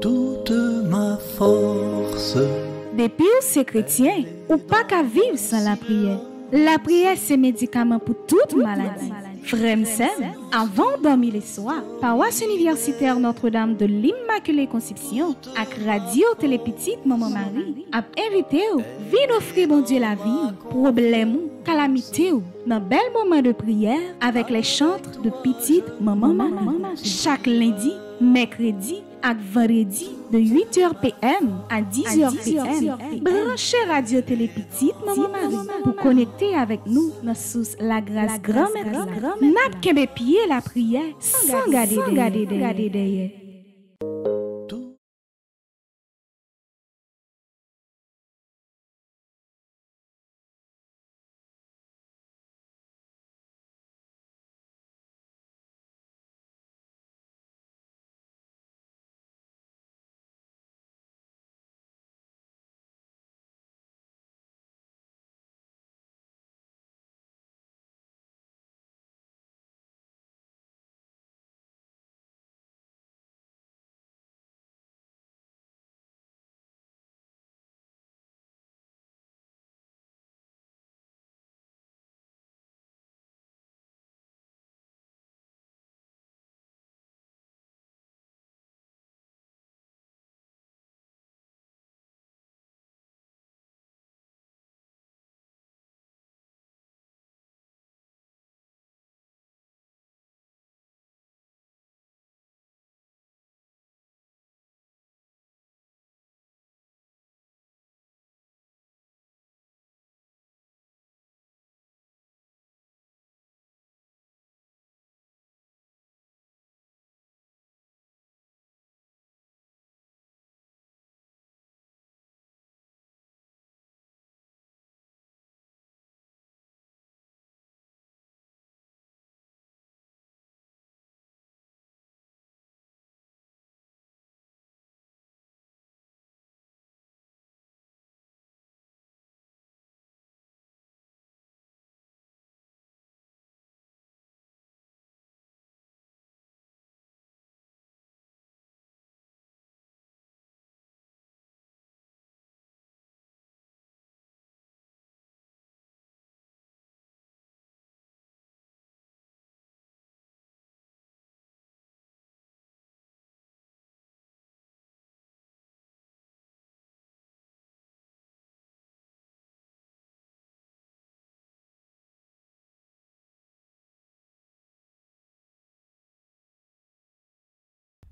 toute ma force. Depuis ou c'est chrétien, ou pas qu'à vivre sans la prière. La prière, c'est médicament pour toute maladie. Frère avant de dormir les soirs, paroisse universitaire Notre-Dame de l'Immaculée Conception, avec Radio Télépétite Maman Marie, a invité ou, vin offrir bon Dieu la vie, problème ou, calamité ou, dans bel moment de prière avec les chantres de petite Maman Marie. Chaque lundi, mercredi et vendredi de 8h PM à 10h PM. Branchez Radio Télé Petite Maman Marie pour connecter avec nous dans source la grâce grand-mère. N'a qu'un pied la prière sans garder derrière.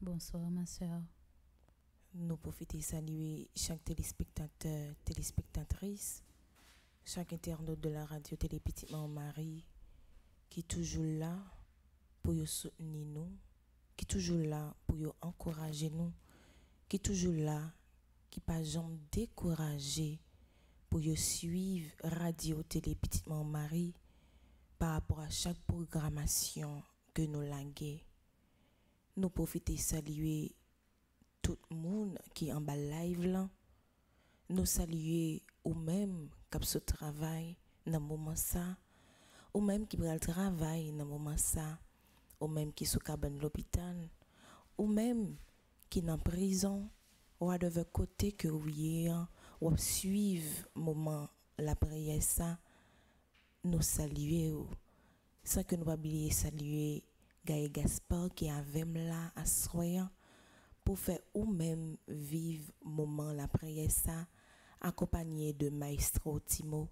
Bonsoir, ma soeur. Nous profitons saluer chaque téléspectateur, téléspectatrice, chaque internaute de la radio Télé Marie qui est toujours là pour nous soutenir nous, qui est toujours là pour nous encourager nous, qui est toujours là, qui pas jamais décourager pour nous suivre radio Télé Marie par rapport à chaque programmation que nous languons nous profiter saluer tout le monde qui est en bas live là. Nous saluer ou même qui ce travail dans le moment ça, ou même qui le travail dans le moment ça, ou même qui sont cabane l'hôpital, ou même qui en prison, ou à de côté que oui, ou suivre moment la prière ça, nous saluer sans que nous oublier saluer Gaye Gaspard qui avait là à soyant pour faire ou même vivre moment la prière ça accompagné de maestro Timo.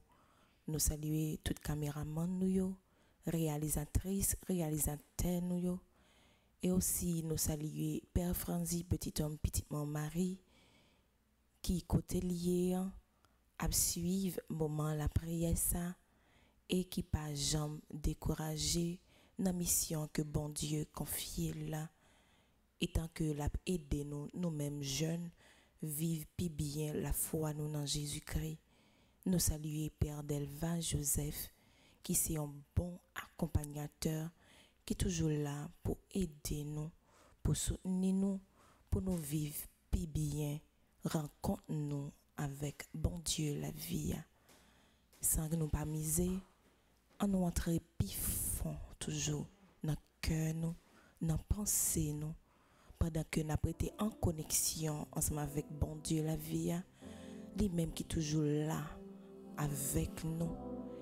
Nous saluer toute caméraman nous yo réalisatrice nous et aussi nous saluer père Franzi petit homme petit Marie qui côté lié à suivre moment la prière ça et qui pas jamais découragé la mission que bon Dieu confie là, étant que l'a aidé nous, nous-mêmes jeunes, vivre plus bien la foi nous dans Jésus-Christ. Nous saluer Père Delva Joseph, qui c'est un bon accompagnateur, qui est toujours là pour aider nous, pour soutenir nous, pour nous vivre plus bien, rencontre nous avec bon Dieu la vie. Sans nous pas miser, en nous entrer plus toujours dans cœur, nous, dans pensée, nous, pendant que nous été en connexion ensemble avec bon Dieu la vie, lui-même qui est toujours là avec nous,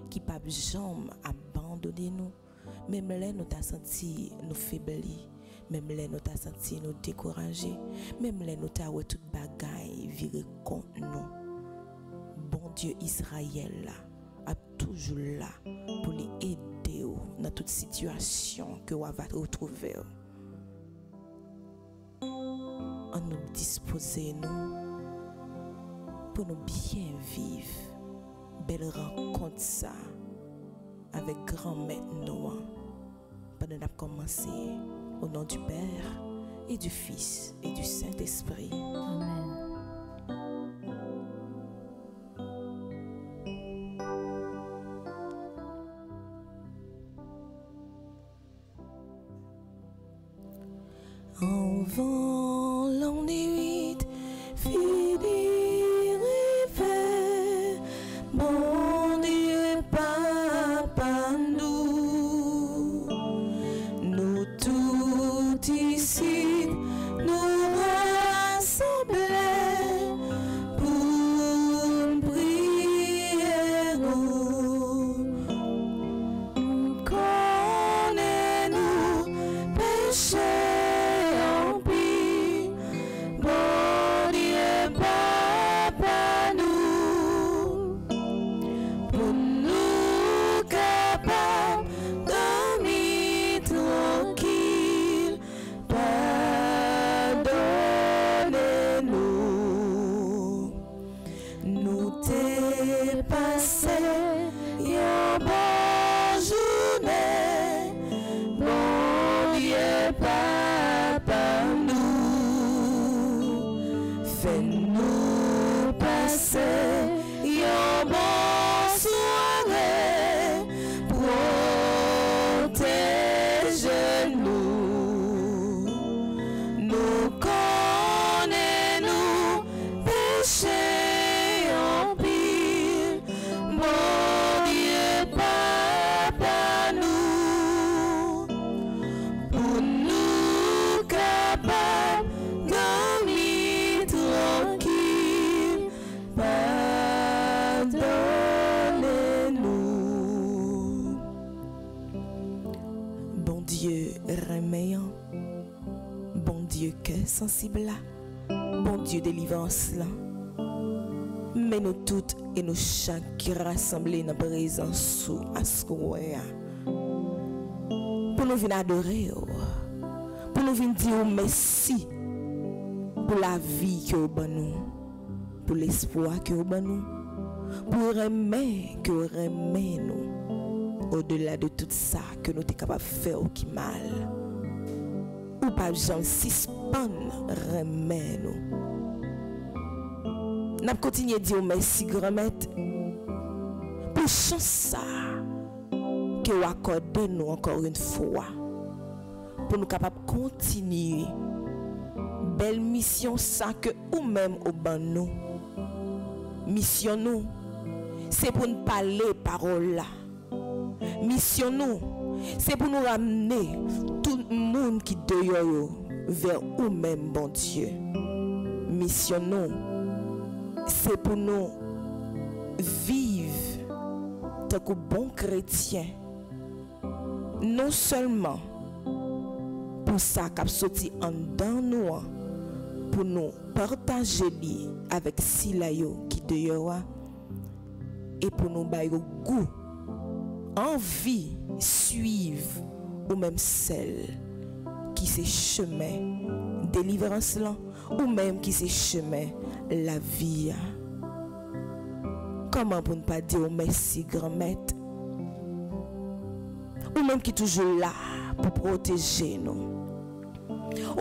qui pas jamais abandonné nous, même là nous t'a senti nous faiblis, même là nous t'a senti nous découragés, même là nous t'a tout bagaille viré contre nous. Bon Dieu Israël là, a toujours là pour les aider dans toute situation que vous va retrouver. En nous disposer nous pour nous bien vivre. Belle rencontre ça avec grand maître Noah. Pendant qu'on commencé au nom du Père et du Fils et du Saint-Esprit. Amen. Bon Dieu délivrance là. Mais nous toutes et nous chaque qui rassemblés dans la présence sous Ascoua. Pour nous venir adorer, oh. pour nous venir dire merci pour la vie que vous nous, pour l'espoir que vous nous, pour aimer que vous nous, au-delà de tout ça que nous sommes capables de faire qui mal. Ou pas jamais suspendre remet nous. À dire merci grand maître pour chance ça que vous accordez nous encore une fois pour nous capables de continuer belle mission ça que ou même au ban nous mission nous c'est pour nous parler parole là mission nous c'est pour nous ramener tout le monde qui dehors yo vers ou même bon Dieu? Mission nous c'est pour nous vivre tant que bon chrétien. Non seulement pour ça qu'a en dedans nous hein, pour nous partager avec Silayo qui dehors hein, et pour nous bailler goût envie suivre ou même celle qui c'est chemin. Délivrance là ou même qui c'est chemin la vie. Comment pour ne pas dire merci grand maître? Ou même qui est toujours là pour protéger nous.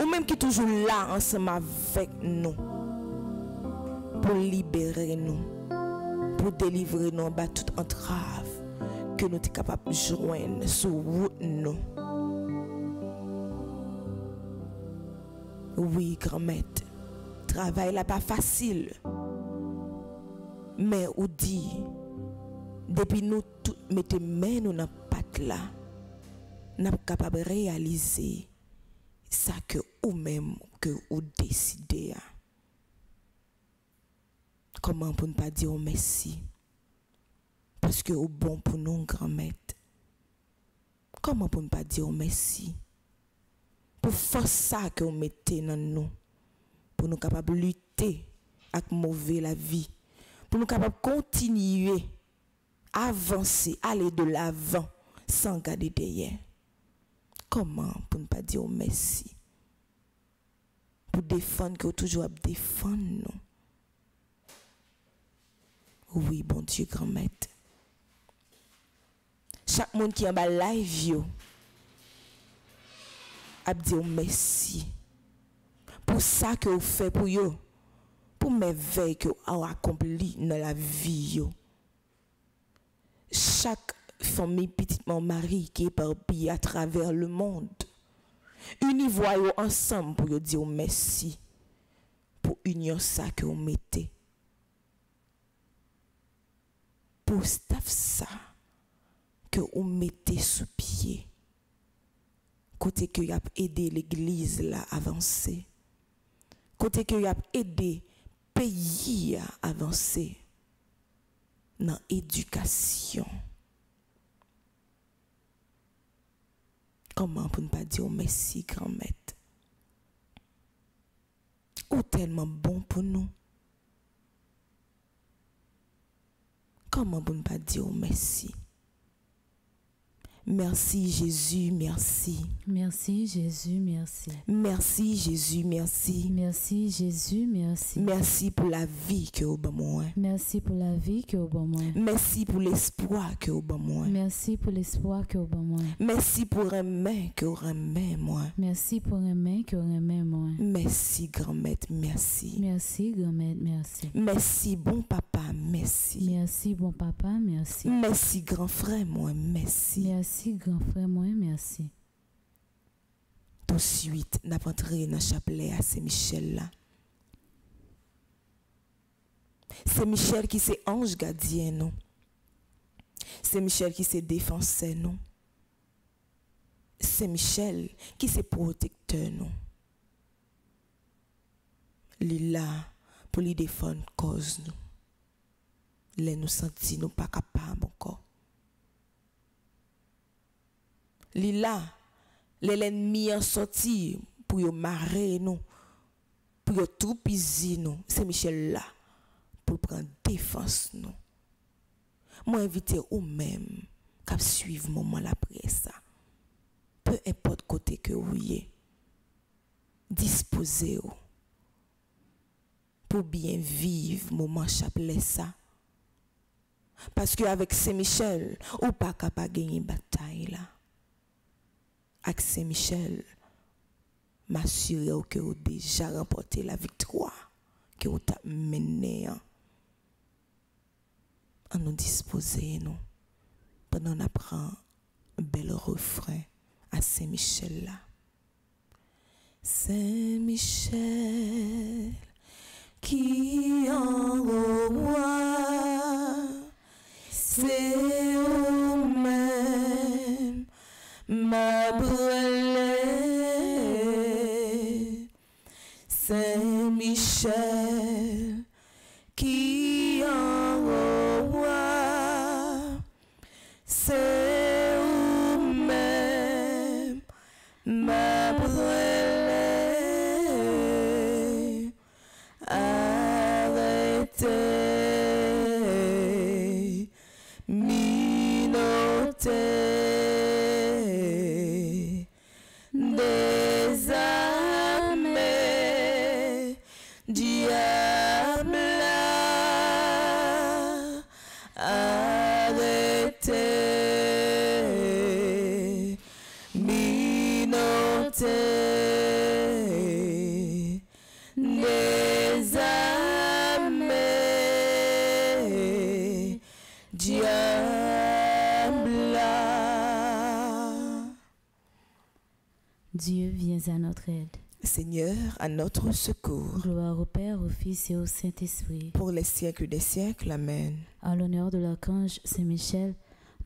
Ou même qui est toujours là ensemble avec nous. Pour libérer nous. Pour délivrer nous de toute entrave que nous sommes capables de joindre sur nous oui grand maître travail là pas facile mais ou dit depuis nous tout mettez main nous dans patte là nous capable de réaliser ça que ou même que vous décidez. Comment pour ne pas dire merci? Parce que vous bon pour nous, grand maître. Comment pour ne pas dire merci? Pour faire ça que vous mettez dans nous. Pour nous capables de lutter avec mauvais la vie. Pour nous capables de continuer, avancer, aller de l'avant sans garder derrière. Comment pour ne pas dire merci? Pour défendre que vous toujours défendre nous. Oui, bon Dieu, grand maître. Chaque monde qui est en bas live, merci. Pour ça que vous faites pour yo. Pour merveilles que vous accompli dans la vie. Chaque famille, petitement Marie, qui est éparpillée à travers le monde. Unis voyons ensemble pour yo dire merci. Pour union ça que vous mettez. Pour staff ça que vous mettez sous pied. Côté que vous avez aidé l'église là avancer. Côté que vous avez aidé pays à avancer dans l'éducation. Comment pour ne pas dire merci, grand maître? Ou tellement bon pour nous? Comment pour ne pas dire merci? Merci Jésus, merci. Merci Jésus, merci. Merci Jésus, merci. Merci Jésus, merci. Merci pour la vie que vous avez moi. Merci pour la vie que vous avez moi. Merci pour l'espoir que vous avez moi. Merci pour l'espoir que vous avez moi. Merci pour un main que avez moi. Merci pour un main que avez moi. Merci grand maître, merci. Merci grand-mère, merci. Merci bon papa, merci. Merci bon papa, merci. Merci grand frère moi, merci. Merci grand frère moi, merci. Tout de suite, n'a pas entré dans le chapelet à Saint-Michel là. C'est Michel qui c'est ange gardien, non? C'est Michel qui c'est défenseur, non? C'est Michel qui c'est protecteur, non? Il là pour lui défendre cause, nous. Les nous sentir nous pas capables encore. li la, le l'ennemi an soti pou yo mare nou, pou yo toupizi nou, se Michel la, pou pren defans nou. Mwen invite ou men, kap suiv mouman la presa, pe epot kote ke ou ye, dispose ou, pou bien viv mouman chaple sa, Paske avèk se Michel, ou pa kapa genye batay la. Avec Saint-Michel, m'assurer que vous déjà remporté la victoire que vous avez menée. hein. À nous disposer, nous. Pendant qu'on apprend un bel refrain à Saint-Michel là. Saint-Michel qui en roi, c'est m'a brûlé. Saint-Michel Dieu, viens à notre aide. Seigneur, à notre secours, Gloire au Père, au Fils et au Saint-Esprit. pour les siècles des siècles. Amen. À l'honneur de l'archange Saint-Michel,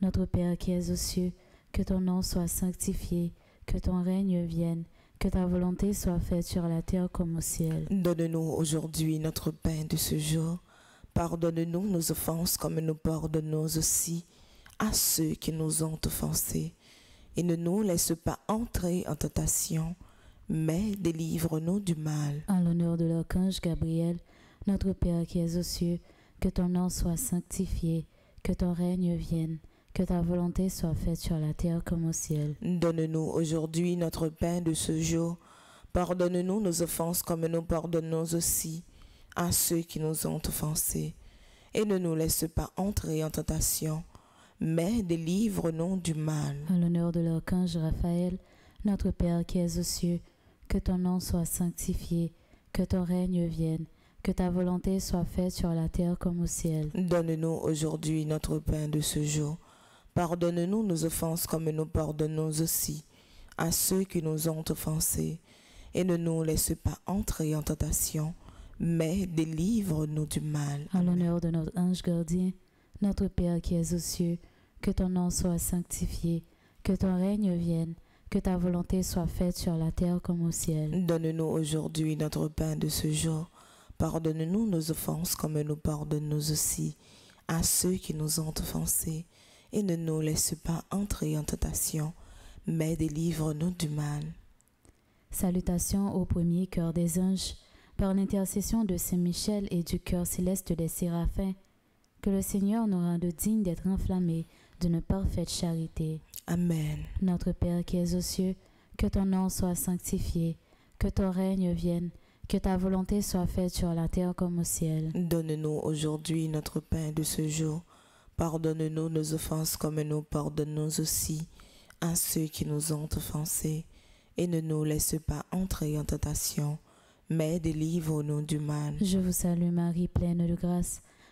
notre Père qui es aux cieux, que ton nom soit sanctifié, que ton règne vienne, que ta volonté soit faite sur la terre comme au ciel. Donne-nous aujourd'hui notre pain de ce jour. Pardonne-nous nos offenses comme nous pardonnons aussi à ceux qui nous ont offensés. Et ne nous laisse pas entrer en tentation, mais délivre-nous du mal. En l'honneur de l'archange Gabriel, notre Père qui es aux cieux, que ton nom soit sanctifié, que ton règne vienne, que ta volonté soit faite sur la terre comme au ciel. Donne-nous aujourd'hui notre pain de ce jour. Pardonne-nous nos offenses comme nous pardonnons aussi à ceux qui nous ont offensés. Et ne nous laisse pas entrer en tentation, mais délivre-nous du mal. En l'honneur de l'archange Raphaël, notre Père qui es aux cieux, que ton nom soit sanctifié, que ton règne vienne, que ta volonté soit faite sur la terre comme au ciel. Donne-nous aujourd'hui notre pain de ce jour. Pardonne-nous nos offenses comme nous pardonnons aussi à ceux qui nous ont offensés. Et ne nous laisse pas entrer en tentation, mais délivre-nous du mal. En l'honneur de notre ange gardien, notre Père qui es aux cieux, que ton nom soit sanctifié, que ton règne vienne, que ta volonté soit faite sur la terre comme au ciel. Donne-nous aujourd'hui notre pain de ce jour. Pardonne-nous nos offenses comme nous pardonnons aussi à ceux qui nous ont offensés. Et ne nous laisse pas entrer en tentation, mais délivre-nous du mal. Salutations au premier cœur des anges, par l'intercession de Saint Michel et du cœur céleste des séraphins, que le Seigneur nous rende dignes d'être enflammés d'une parfaite charité. Amen. Notre Père qui es aux cieux, que ton nom soit sanctifié, que ton règne vienne, que ta volonté soit faite sur la terre comme au ciel. Donne-nous aujourd'hui notre pain de ce jour. Pardonne-nous nos offenses comme nous pardonnons aussi à ceux qui nous ont offensés. Et ne nous laisse pas entrer en tentation, mais délivre-nous du mal. Je vous salue Marie, pleine de grâce.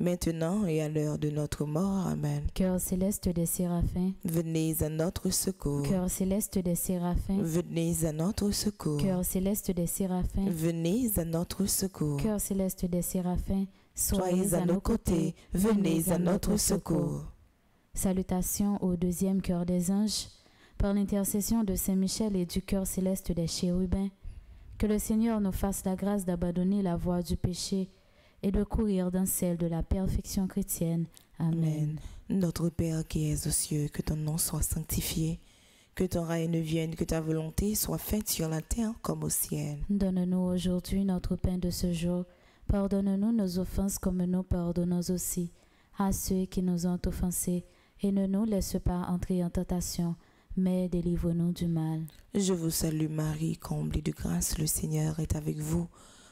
maintenant et à l'heure de notre mort. Amen. Cœur céleste des séraphins, Venez à notre secours. cœur céleste des séraphins, Venez à notre secours. cœur céleste des séraphins, Venez à notre secours. cœur céleste des séraphins, Soyez à nos côtés, venez à notre secours. Salutations au deuxième cœur des anges, par l'intercession de Saint Michel et du cœur céleste des chérubins, que le Seigneur nous fasse la grâce d'abandonner la voie du péché et de courir dans celle de la perfection chrétienne. Amen. Amen. Notre Père qui es aux cieux, que ton nom soit sanctifié, que ton règne vienne, que ta volonté soit faite sur la terre comme au ciel. Donne-nous aujourd'hui notre pain de ce jour. Pardonne-nous nos offenses comme nous pardonnons aussi à ceux qui nous ont offensés. Et ne nous laisse pas entrer en tentation, mais délivre-nous du mal. Je vous salue Marie, comblée de grâce, le Seigneur est avec vous.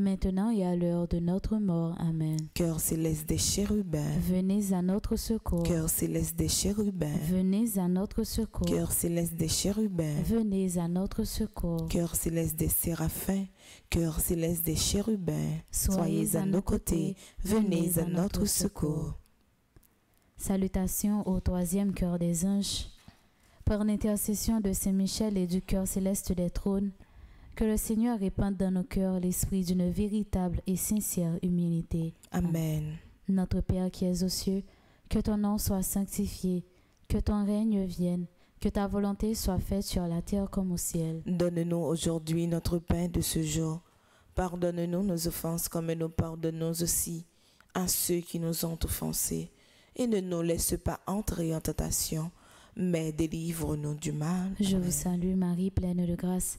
maintenant et à l'heure de notre mort. Amen. Cœur céleste des chérubins, Venez à notre secours. cœur céleste des chérubins, Venez à notre secours. cœur céleste des chérubins, Venez à notre secours. cœur céleste des séraphins, cœur céleste des chérubins, soyez à nos côtés, venez à notre secours. Salutations au troisième cœur des anges. Par l'intercession de Saint Michel et du cœur céleste des trônes, que le Seigneur répande dans nos cœurs l'esprit d'une véritable et sincère humilité. Amen. Notre Père qui es aux cieux, que ton nom soit sanctifié, que ton règne vienne, que ta volonté soit faite sur la terre comme au ciel. Donne-nous aujourd'hui notre pain de ce jour. Pardonne-nous nos offenses comme nous pardonnons aussi à ceux qui nous ont offensés. Et ne nous laisse pas entrer en tentation, mais délivre-nous du mal. Je Amen. vous salue Marie, pleine de grâce.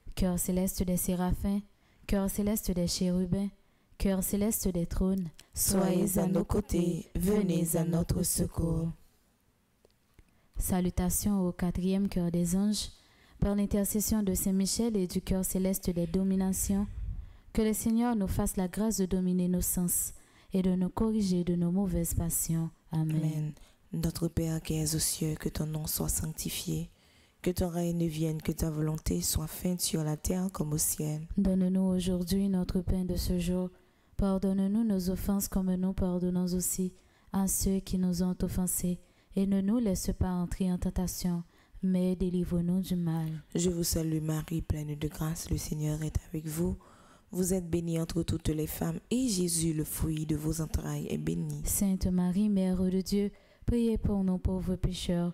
Cœur céleste des séraphins, cœur céleste des chérubins, cœur céleste des trônes, soyez à nos côtés, venez à notre secours. Salutations au quatrième cœur des anges, par l'intercession de Saint Michel et du cœur céleste des dominations, que le Seigneur nous fasse la grâce de dominer nos sens et de nous corriger de nos mauvaises passions. Amen. Amen. Notre Père qui es aux cieux, que ton nom soit sanctifié, que ton règne vienne, que ta volonté soit faite sur la terre comme au ciel. Donne-nous aujourd'hui notre pain de ce jour. Pardonne-nous nos offenses comme nous pardonnons aussi à ceux qui nous ont offensés. Et ne nous laisse pas entrer en tentation, mais délivre-nous du mal. Je vous salue Marie, pleine de grâce, le Seigneur est avec vous. Vous êtes bénie entre toutes les femmes, et Jésus, le fruit de vos entrailles, est béni. Sainte Marie, Mère de Dieu, priez pour nos pauvres pécheurs,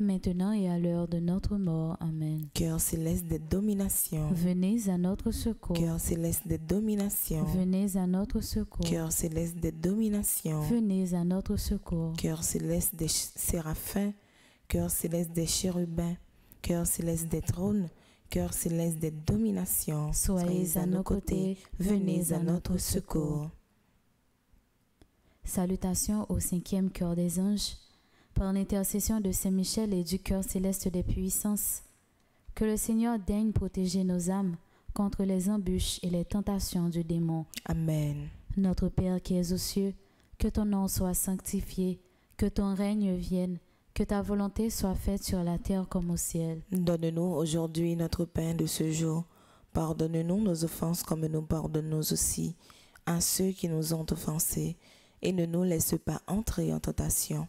maintenant et à l'heure de notre mort. Amen. Cœur céleste des dominations. Venez à notre secours. Cœur céleste des dominations. Venez à notre secours. Cœur céleste des dominations. Venez à notre secours. Cœur céleste des séraphins. Cœur céleste des chérubins. Cœur céleste des trônes. Cœur céleste des dominations. Soyez à nos côtés, venez à notre secours. Salutations au cinquième cœur des anges, par l'intercession de Saint Michel et du cœur céleste des puissances. Que le Seigneur daigne protéger nos âmes contre les embûches et les tentations du démon. Amen. Notre Père qui es aux cieux, que ton nom soit sanctifié, que ton règne vienne, que ta volonté soit faite sur la terre comme au ciel. Donne-nous aujourd'hui notre pain de ce jour. Pardonne-nous nos offenses comme nous pardonnons aussi à ceux qui nous ont offensés. Et ne nous laisse pas entrer en tentation,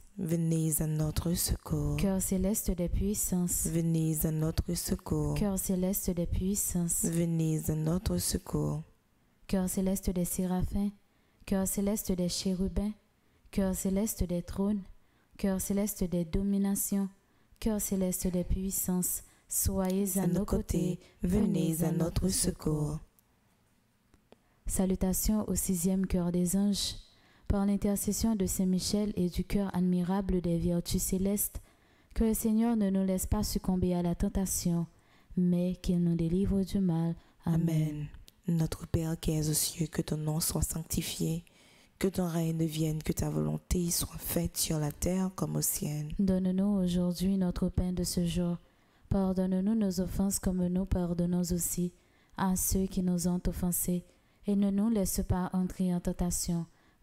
Venez à notre secours. cœur céleste des puissances, Venez à notre secours. cœur céleste des puissances, Venez à notre secours. cœur céleste des séraphins, cœur céleste des chérubins, cœur céleste des trônes, cœur céleste des dominations, cœur céleste des puissances, Soyez à nos côtés, venez à notre secours. Salutations au sixième cœur des anges. Par l'intercession de Saint Michel et du cœur admirable des vertus célestes, que le Seigneur ne nous laisse pas succomber à la tentation, mais qu'il nous délivre du mal. Amen. Notre Père qui es aux cieux, que ton nom soit sanctifié, que ton règne vienne, que ta volonté soit faite sur la terre comme au ciel. Donne-nous aujourd'hui notre pain de ce jour. Pardonne-nous nos offenses comme nous pardonnons aussi à ceux qui nous ont offensés, et ne nous laisse pas entrer en tentation,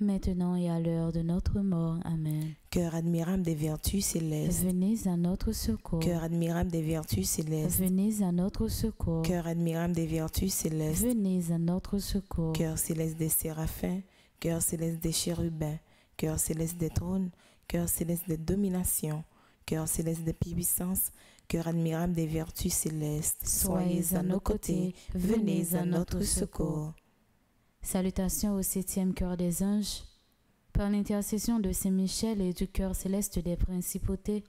maintenant et à l'heure de notre mort. Amen. Cœur admirable des vertus célestes. Venez à notre secours. Cœur admirable des vertus célestes. Venez à notre secours. Cœur admirable des vertus célestes. Venez à notre secours. Cœur céleste des séraphins. Cœur céleste des chérubins. Cœur céleste des trônes. Cœur céleste des dominations. Cœur céleste des puissances. Cœur admirable des vertus célestes. Soyez à nos côtés. Venez à notre secours. Salutations au septième cœur des anges. Par l'intercession de Saint Michel et du cœur céleste des principautés,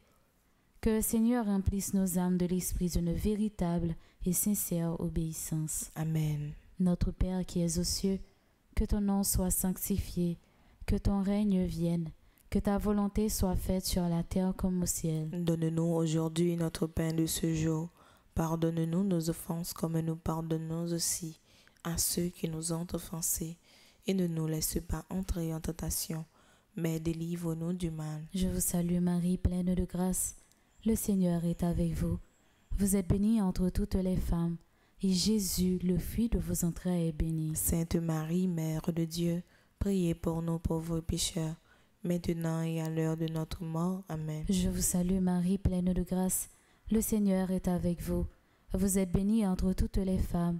que le Seigneur remplisse nos âmes de l'esprit d'une véritable et sincère obéissance. Amen. Notre Père qui es aux cieux, que ton nom soit sanctifié, que ton règne vienne, que ta volonté soit faite sur la terre comme au ciel. Donne-nous aujourd'hui notre pain de ce jour. Pardonne-nous nos offenses comme nous pardonnons aussi à ceux qui nous ont offensés, et ne nous laisse pas entrer en tentation, mais délivre-nous du mal. Je vous salue Marie, pleine de grâce. Le Seigneur est avec vous. Vous êtes bénie entre toutes les femmes, et Jésus, le fruit de vos entrailles, est béni. Sainte Marie, Mère de Dieu, priez pour nous pauvres pécheurs, maintenant et à l'heure de notre mort. Amen. Je vous salue Marie, pleine de grâce. Le Seigneur est avec vous. Vous êtes bénie entre toutes les femmes,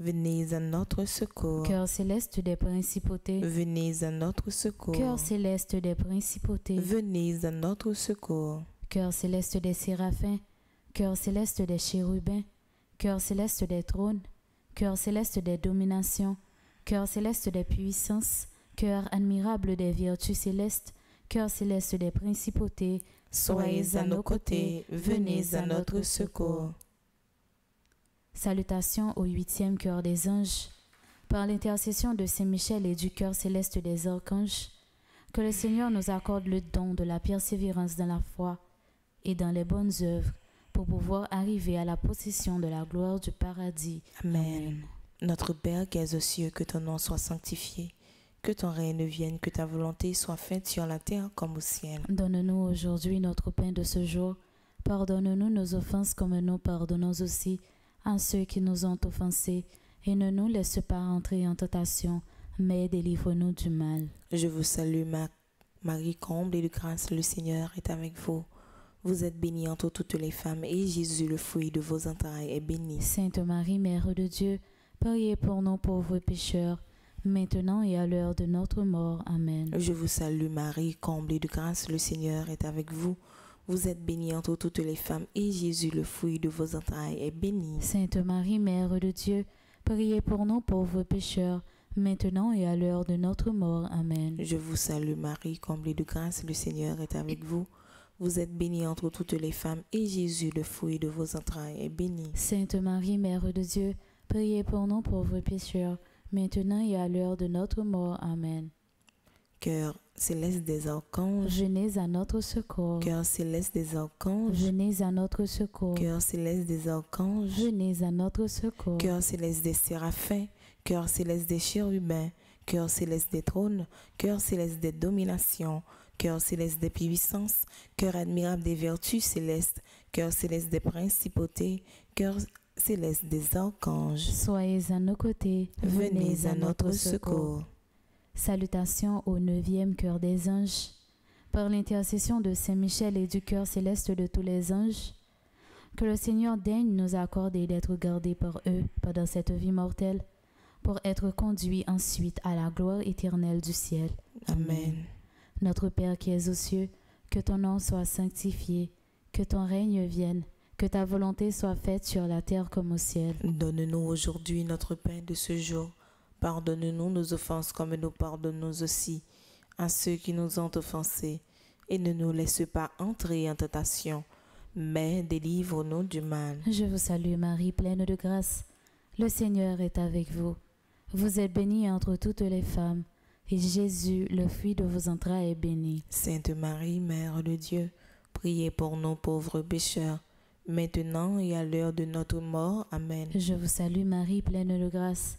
Venez à notre secours. Cœur céleste des principautés. Venez à notre secours. Cœur céleste des principautés. Venez à notre secours. Cœur céleste des séraphins. Cœur céleste des chérubins. Cœur céleste des trônes. Cœur céleste des dominations. Cœur céleste des puissances. Cœur admirable des vertus célestes. Cœur céleste des principautés. Soyez à nos côtés. Venez à notre secours. Salutations au huitième cœur des anges. Par l'intercession de Saint Michel et du cœur céleste des archanges, que le Seigneur nous accorde le don de la persévérance dans la foi et dans les bonnes œuvres pour pouvoir arriver à la possession de la gloire du paradis. Amen. Notre Père qui es aux cieux, que ton nom soit sanctifié, que ton règne vienne, que ta volonté soit faite sur la terre comme au ciel. Donne-nous aujourd'hui notre pain de ce jour. Pardonne-nous nos offenses comme nous pardonnons aussi à ceux qui nous ont offensés, et ne nous laisse pas entrer en tentation, mais délivre-nous du mal. Je vous salue, Marie comble de grâce, le Seigneur est avec vous. Vous êtes bénie entre toutes les femmes, et Jésus, le fruit de vos entrailles, est béni. Sainte Marie, Mère de Dieu, priez pour nos pauvres pécheurs, maintenant et à l'heure de notre mort. Amen. Je vous salue, Marie, comble de grâce, le Seigneur est avec vous. Vous êtes bénie entre toutes les femmes, et Jésus, le fruit de vos entrailles, est béni. Sainte Marie, Mère de Dieu, priez pour nous pauvres pécheurs, maintenant et à l'heure de notre mort. Amen. Je vous salue Marie, comblée de grâce, le Seigneur est avec vous. Vous êtes bénie entre toutes les femmes, et Jésus, le fruit de vos entrailles, est béni. Sainte Marie, Mère de Dieu, priez pour nous pauvres pécheurs, maintenant et à l'heure de notre mort. Amen. Cœur céleste des archanges, Venez à notre secours. cœur céleste des archanges, Venez à notre secours. cœur céleste des archanges, Venez à notre secours. cœur céleste des séraphins, cœur céleste des chérubins, cœur céleste des trônes, cœur céleste des dominations, cœur céleste des puissances, cœur admirable des vertus célestes, cœur céleste des principautés, cœur céleste des archanges. Soyez à nos côtés. Venez à notre secours. Salutations au neuvième cœur des anges. Par l'intercession de Saint Michel et du cœur céleste de tous les anges, que le Seigneur daigne nous accorder d'être gardés par eux pendant cette vie mortelle, pour être conduits ensuite à la gloire éternelle du ciel. Amen. Notre Père qui es aux cieux, que ton nom soit sanctifié, que ton règne vienne, que ta volonté soit faite sur la terre comme au ciel. Donne-nous aujourd'hui notre pain de ce jour. Pardonne-nous nos offenses comme nous pardonnons aussi à ceux qui nous ont offensés. Et ne nous laisse pas entrer en tentation, mais délivre-nous du mal. Je vous salue Marie, pleine de grâce. Le Seigneur est avec vous. Vous êtes bénie entre toutes les femmes, et Jésus, le fruit de vos entrailles, est béni. Sainte Marie, Mère de Dieu, priez pour nous pauvres pécheurs, maintenant et à l'heure de notre mort. Amen. Je vous salue Marie, pleine de grâce.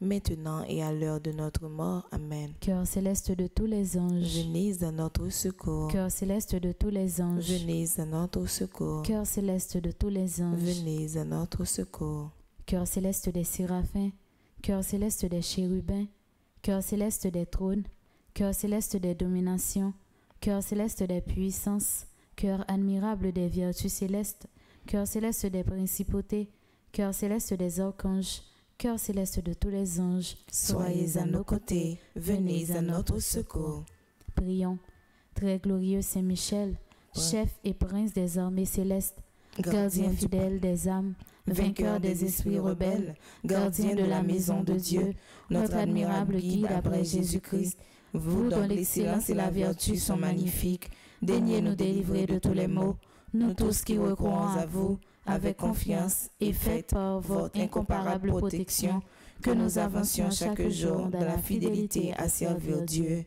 maintenant et à l'heure de notre mort. Amen. Cœur céleste de tous les anges. Venez à notre secours. Cœur céleste de tous les anges. Venez à notre secours. Cœur céleste de tous les anges. Venez à notre secours. Cœur céleste des séraphins. Cœur céleste des chérubins. Cœur céleste des trônes. Cœur céleste des dominations. Cœur céleste des puissances. Cœur admirable des vertus célestes. Cœur céleste des principautés. Cœur céleste des archanges. Cœur céleste de tous les anges. Soyez à nos côtés. Venez à notre secours. Prions. Très glorieux Saint Michel, Ouais. chef et prince des armées célestes, gardien fidèle des âmes, vainqueur des esprits rebelles, gardien de la maison de Dieu, notre admirable guide après Jésus-Christ, vous dont l'excellence et la vertu sont magnifiques, daignez nous délivrer de tous les maux, nous tous qui recourons à vous, avec confiance, et faites par votre incomparable protection, que nous avancions chaque jour dans la fidélité à servir Dieu.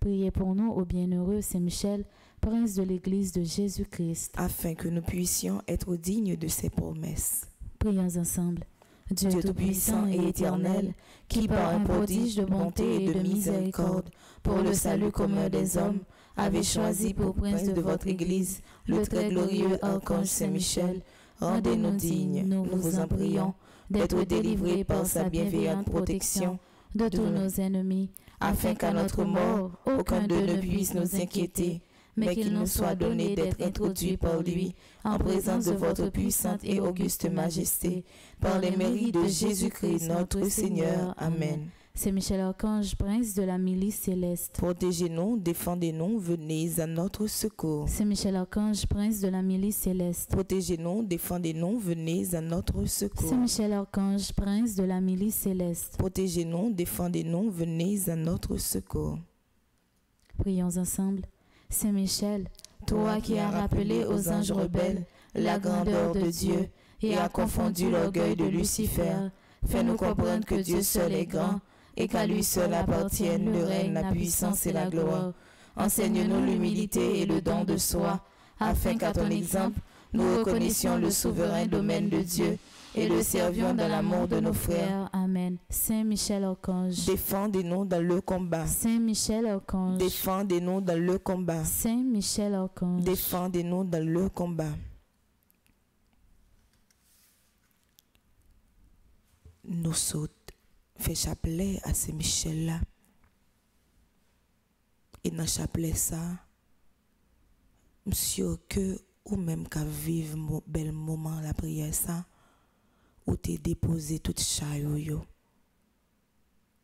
Priez pour nous, ô bienheureux Saint Michel, prince de l'Église de Jésus-Christ. afin que nous puissions être dignes de ses promesses. Prions ensemble. Dieu, Dieu Tout-Puissant et éternel, qui par un prodige de bonté et de miséricorde, pour le salut commun des hommes, avez choisi pour prince de votre Église le très glorieux archange Saint-Michel, rendez-nous dignes, nous vous en prions, d'être délivrés par sa bienveillante protection de tous nos ennemis, afin qu'à notre mort, aucun d'eux ne puisse nous inquiéter, mais qu'il nous soit donné d'être introduits par lui en présence de votre puissante et auguste majesté, par les mérites de Jésus-Christ notre Seigneur. Amen. C'est Michel Archange, prince de la milice céleste. Protégez-nous, défendez-nous, venez à notre secours. C'est Michel Archange, prince de la milice céleste. Protégez-nous, défendez-nous, venez à notre secours. C'est Michel Archange, prince de la milice céleste. Protégez-nous, défendez-nous, venez à notre secours. Prions ensemble. Saint Michel, toi qui as rappelé aux anges rebelles la grandeur de Dieu et as confondu l'orgueil de Lucifer, fais-nous comprendre que Dieu seul est grand et qu'à lui seul appartiennent le règne, la puissance et la gloire. Enseigne-nous l'humilité et le don de soi, afin qu'à ton exemple, nous reconnaissions le souverain domaine de Dieu et le servions dans l'amour de nos frères. Amen. Saint Michel Archange. Défendez-nous dans le combat. Saint Michel Archange. Défendez-nous dans le combat. Saint Michel Archange. Défendez-nous dans le combat. Nous sautes, fait chapelet à ce Michel-là. Et dans chapelet ça, monsieur, que ou même qu'à vivre un bel moment la prière ça, ou t'es déposé tout chat yo,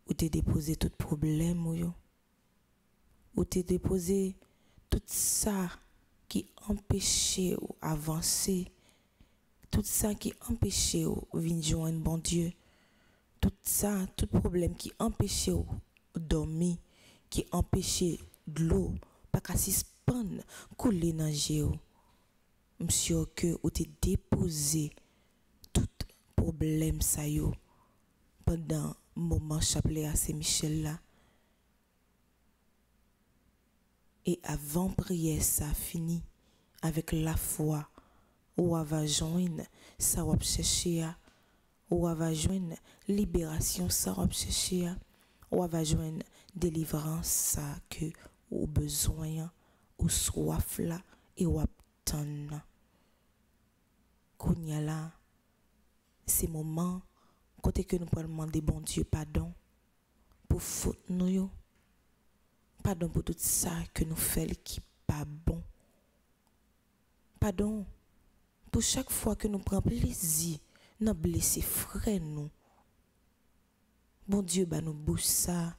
ou t'es déposé tout problème yo, ou t'es déposé tout ça qui empêchait ou avancer, tout ça qui empêchait ou venir joindre bon Dieu, tout ça, tout problème qui empêchait ou dormir, qui empêchait de l'eau, pas qu'à suspendre, couler dans le Monsieur que ou t'es déposé tout problème ça yo pendant moment chapelet à Saint-Michel là. Et avant prière ça fini avec la foi ou va joindre ça va chercher ou va joindre libération ça va chercher ou va joindre délivrance ça que ou besoin ou soif là et ou attendre Kounya là, ces moments, côté que nous pouvons demander bon Dieu pardon pour faute nous Pardon pour tout ça que nous faisons qui pas bon. Pardon pour chaque fois que nous prenons plaisir nan blese fre nou. Bon Diyo ba nou bousa,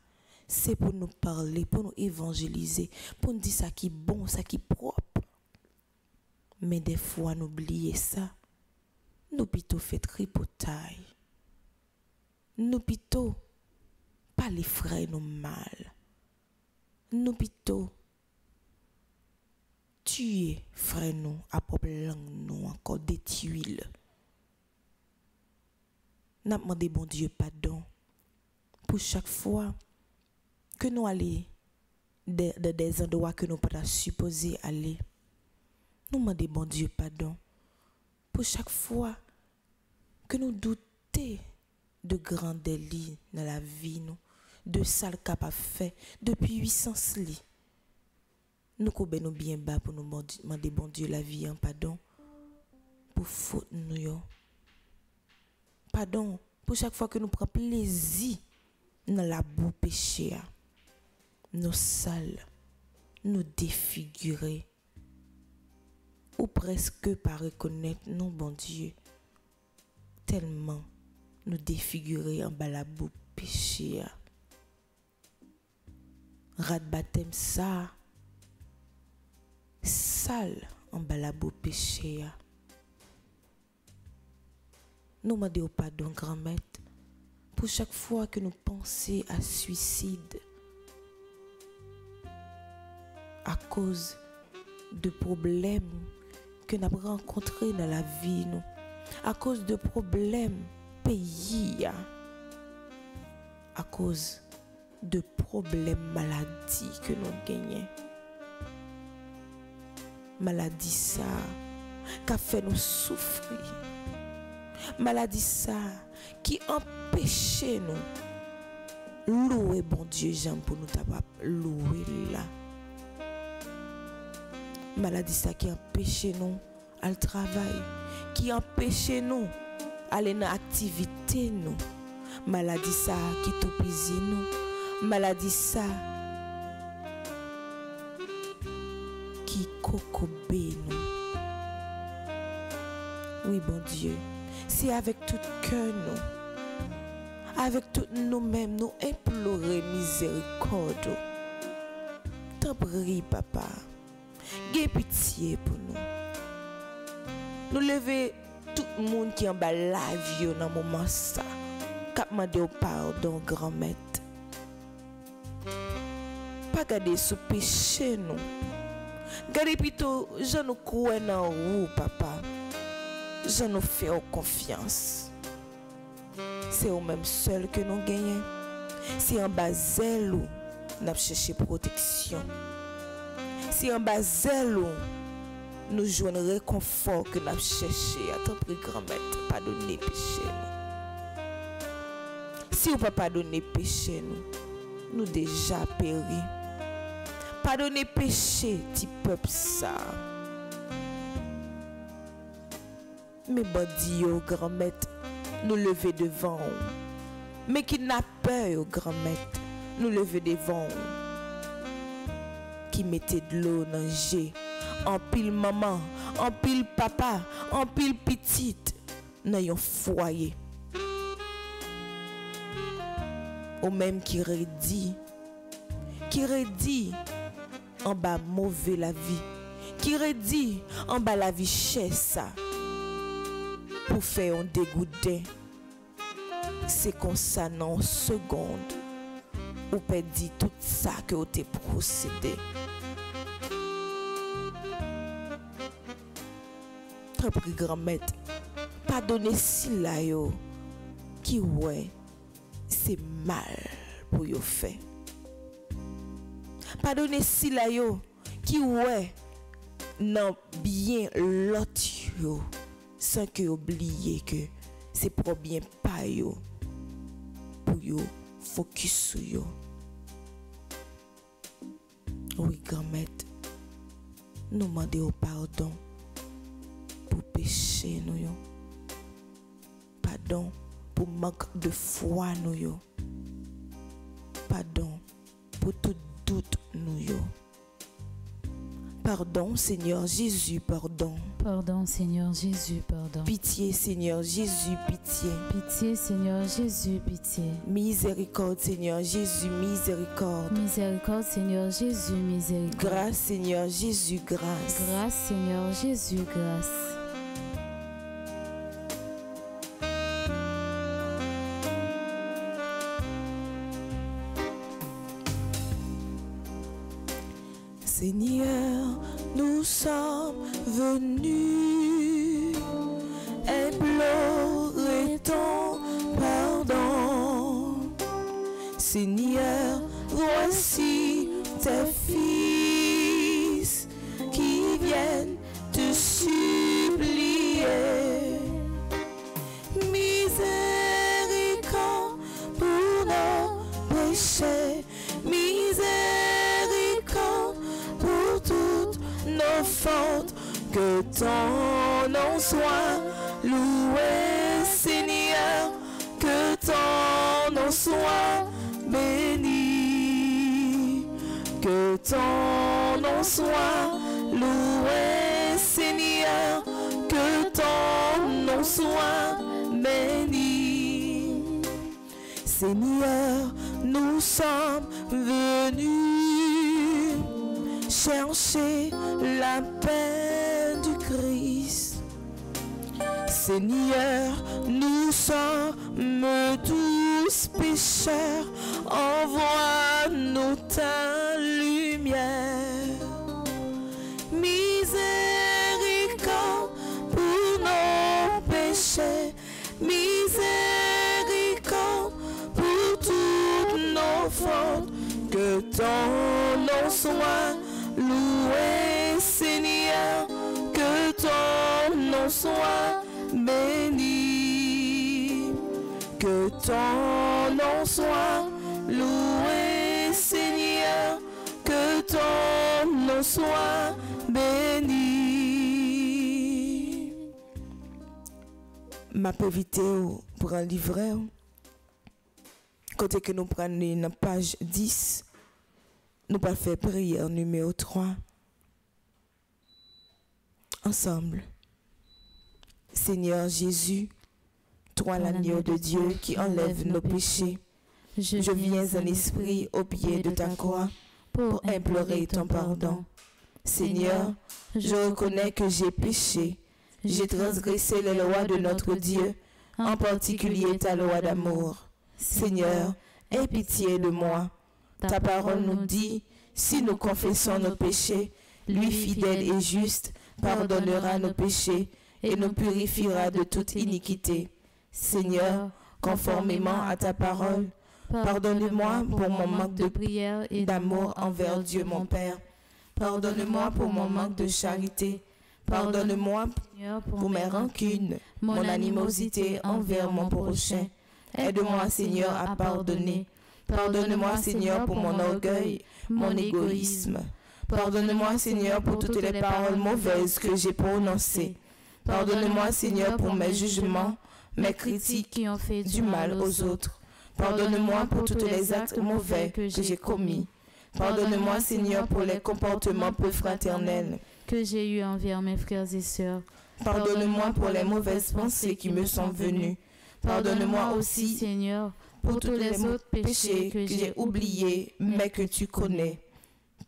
se pou nou parle, pou nou evanjelize, pou nou di sa ki bon, sa ki prop. Men defwa nou bliye sa, nou pito fet ripotay. Nou pito pale fre nou mal. Nou pito tuye fre nou apop lang nou anko detuile. N'a demandé bon Dieu pardon pour chaque fois que nous allons dans des endroits que nous pas supposé aller. Nous demandons bon Dieu pardon pour chaque fois que nous doutons de grands délits dans la vie, nous, de sales capable fait depuis 800 lits. Nous nous bien bas pour nous demander bon Dieu la vie en pardon pour faute nous Pardon. Pour chaque fois que nous prenons plaisir dans la boue péché, nous sales, nous défigurer ou presque pas reconnaître non bon Dieu tellement nous défigurer en bas la boue péché. Rat baptême ça sale en bas la boue péché nous demandons pardon grand maître pour chaque fois que nous pensons à suicide à cause de problèmes que nous avons rencontré dans la vie, à cause de problèmes pays, à cause de problèmes maladies que nous gagnons. Maladie ça, qui a fait nous souffrir. Maladie ça, qui empêchait nous louer bon Dieu, Jean, pour nous louer là maladie ça qui empêche nous à travail, qui empêche nous aller dans l'activité nous. Maladie ça qui tout nous. Maladie ça qui cocobe nous. Oui, bon Dieu, avec tout cœur nous, avec tout nous-mêmes, nous implorer miséricorde. T'en prie, papa. Gay pitié pour nous. Nous lever tout le monde qui en bas la vie dans moment ça. Cap au pardon, grand maître. Pas garder sous péché nous. Gardez plutôt, je nous crois dans vous, papa. je nou fè ou konfians. Se ou mèm sel ke nou genyen, se yon bazèl ou nap chèche proteksyon. Se yon bazèl ou nou jwen rekonfor ke nap chèche atan pri gran mèt padone peche nou. Si ou pa padone peche nou, nou deja peri. Padone peche ti pep sa. Mais bandi au grand maître nous lever devant. Mais qui n'a peur au grand maître nous lever devant. Qui mettait de l'eau dans le jet en pile maman, en pile papa, en pile petite, dans un foyer. Ou même qui redit, qui redit en bas mauvais la vie, qui redit en bas la vie chère pou fè yon degoudè. Se konsa nan segonde, ou pe di tout sa ke ou te prosede. Tre pri granmet, pa donè sila yo, ki wè, se mal pou yo fè. Pa donè sila yo, ki wè, nan byen lot yo. Sans que oublier que c'est pour bien pas yo, pour yo focus sur yo. Oui, grand maître, nous demandons pardon pour péché. Pardon pour manque de foi nous. Pardon pour tout doute nous. Pardon Seigneur Jésus, pardon. Pardon, Seigneur Jésus, pardon. Pitié Seigneur Jésus, pitié. Pitié, Seigneur Jésus, pitié. Miséricorde Seigneur Jésus, miséricorde. Miséricorde, Seigneur Jésus, miséricorde. Grâce Seigneur Jésus, grâce. Grâce, Seigneur Jésus, grâce. Ton nom soit loué, Seigneur, que ton nom soit béni. Ma peux éviter pour un livret. Côté que nous prenons la page 10, nous pas faire prière numéro 3. Ensemble. Seigneur Jésus, toi l'agneau de Dieu qui enlève nos péchés, je viens en esprit au pied de ta croix pour implorer ton pardon. Seigneur, je reconnais que j'ai péché, j'ai transgressé les lois de notre Dieu, en particulier ta loi d'amour. Seigneur, aie pitié de moi. Ta parole nous dit, si nous confessons nos péchés, lui fidèle et juste pardonnera nos péchés et nous purifiera de toute iniquité. Seigneur, conformément à ta parole, pardonne-moi pour mon manque de prière et d'amour envers Dieu mon Père. Pardonne-moi pour mon manque de charité. Pardonne-moi pour mes rancunes, mon animosité envers mon prochain. Aide-moi, Seigneur, à pardonner. Pardonne-moi, Seigneur, pour mon orgueil, mon égoïsme. Pardonne-moi, Seigneur, pour toutes les paroles mauvaises que j'ai prononcées. Pardonne-moi, Seigneur, pour mes jugements, mes critiques qui ont fait du mal aux autres. Pardonne-moi pour tous les actes mauvais que j'ai commis. Pardonne-moi, Seigneur, pour les comportements peu fraternels que j'ai eues envers mes frères et sœurs. Pardonne-moi pour les mauvaises pensées qui me sont venues. Pardonne-moi aussi, Seigneur, pour tous les autres péchés que j'ai oubliés, mais que tu connais.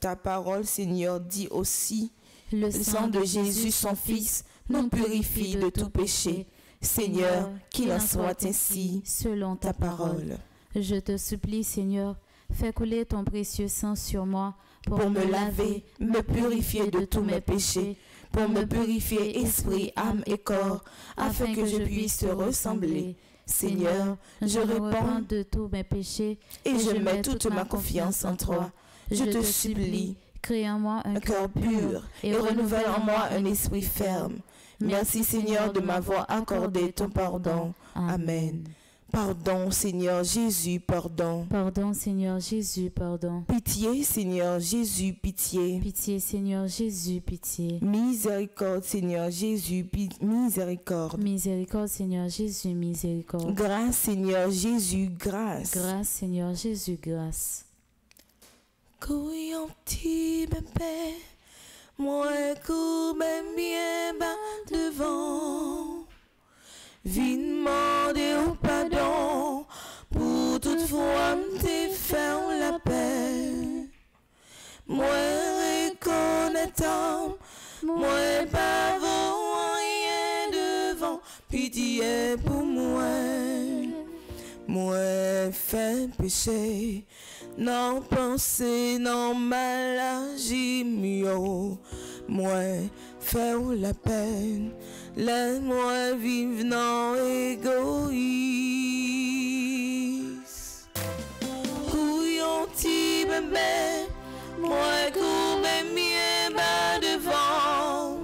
Ta parole, Seigneur, dit aussi, le sang de Jésus, son Fils, nous purifie de tout péché. Seigneur, qu'il en soit ainsi, selon ta parole. Je te supplie, Seigneur, fais couler ton précieux sang sur moi Pour me laver, me purifier de tous mes péchés, pour me purifier esprit, âme et corps, afin que je puisse te ressembler. Seigneur, je réponds de tous mes péchés et je mets toute ma confiance en toi. Je te supplie, crée en moi un cœur pur et renouvelle en moi un esprit ferme. Merci Seigneur de m'avoir accordé ton pardon. Amen. Pardon Seigneur Jésus, pardon. Pardon, Seigneur Jésus, pardon. Pitié Seigneur Jésus, pitié. Pitié, Seigneur Jésus, pitié. Miséricorde Seigneur Jésus, miséricorde. Miséricorde, Seigneur Jésus, miséricorde. Grâce Seigneur Jésus, grâce. Grâce, Seigneur Jésus, grâce. Couillon petit bébé, moi coup même bien bas devant. Vine demander au pardon pour toute fois m'te faire la paix. Moi reconnaissant, moi pas rien devant, pitié pour moi. Moi fait péché, non pensée, non maladie mieux. Moi faire la peine, laisse-moi vivre non égoïste. Couillon petit bébé, moi couvre mieux bas devant.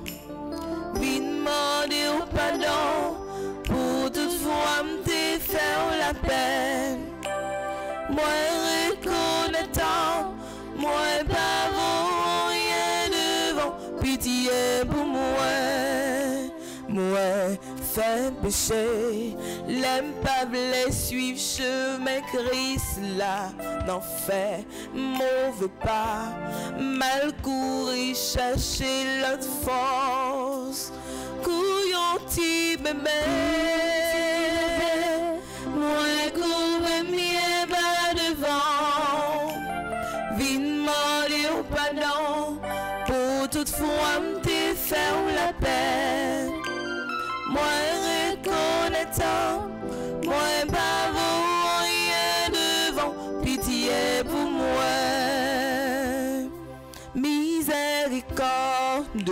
Vine demander au pardon pour toute fois m'te faire la peine. Moi fait péché, l'aime pas les suivre chemin Christ là, n'en fait mauvais pas, mal courir chercher l'autre force. Couillon petit bébé, moi couvre mieux bas devant. Vine demander au pardon pour toute fois m'te faire la peine. Moi reconnaissant, moi pas rien devant, pitié pour moi. Miséricorde,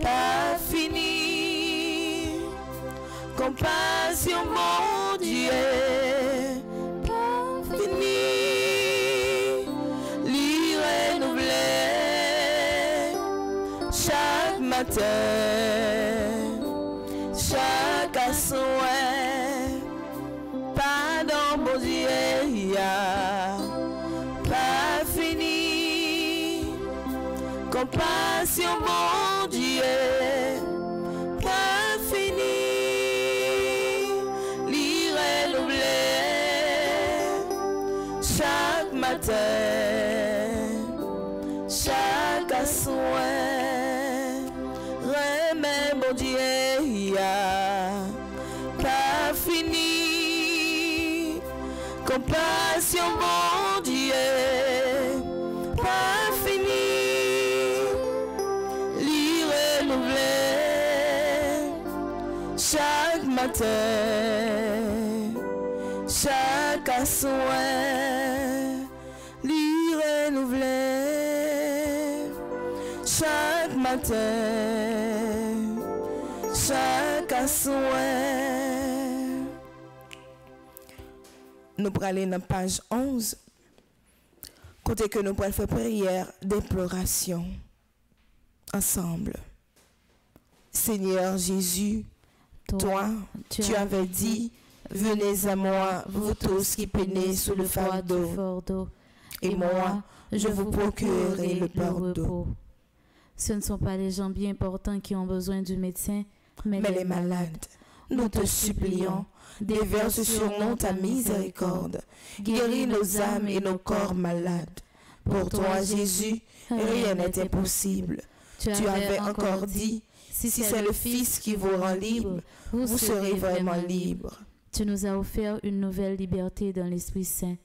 pas fini. Compassion, mon Dieu, pas fini. L'y renouveler chaque matin, Compassion, mon Dieu, Aller dans la page 11. Côté que nous pourrons faire prière d'imploration ensemble. Seigneur Jésus, toi, tu avais dit, venez à moi, vous tous qui peinez sous le fardeau, fardeau, et moi, je vous procurerai le pardon. Ce ne sont pas les gens bien portants qui ont besoin du médecin, mais, Mais les malades, nous te supplions, déverse sur nous ta miséricorde, guéris nos âmes et nos corps malades. Pour toi, Jésus, rien n'est impossible. Tu avais encore dit, si c'est le Fils qui vous rend libre, vous serez vraiment libre. Tu nous as offert une nouvelle liberté dans l'Esprit Saint.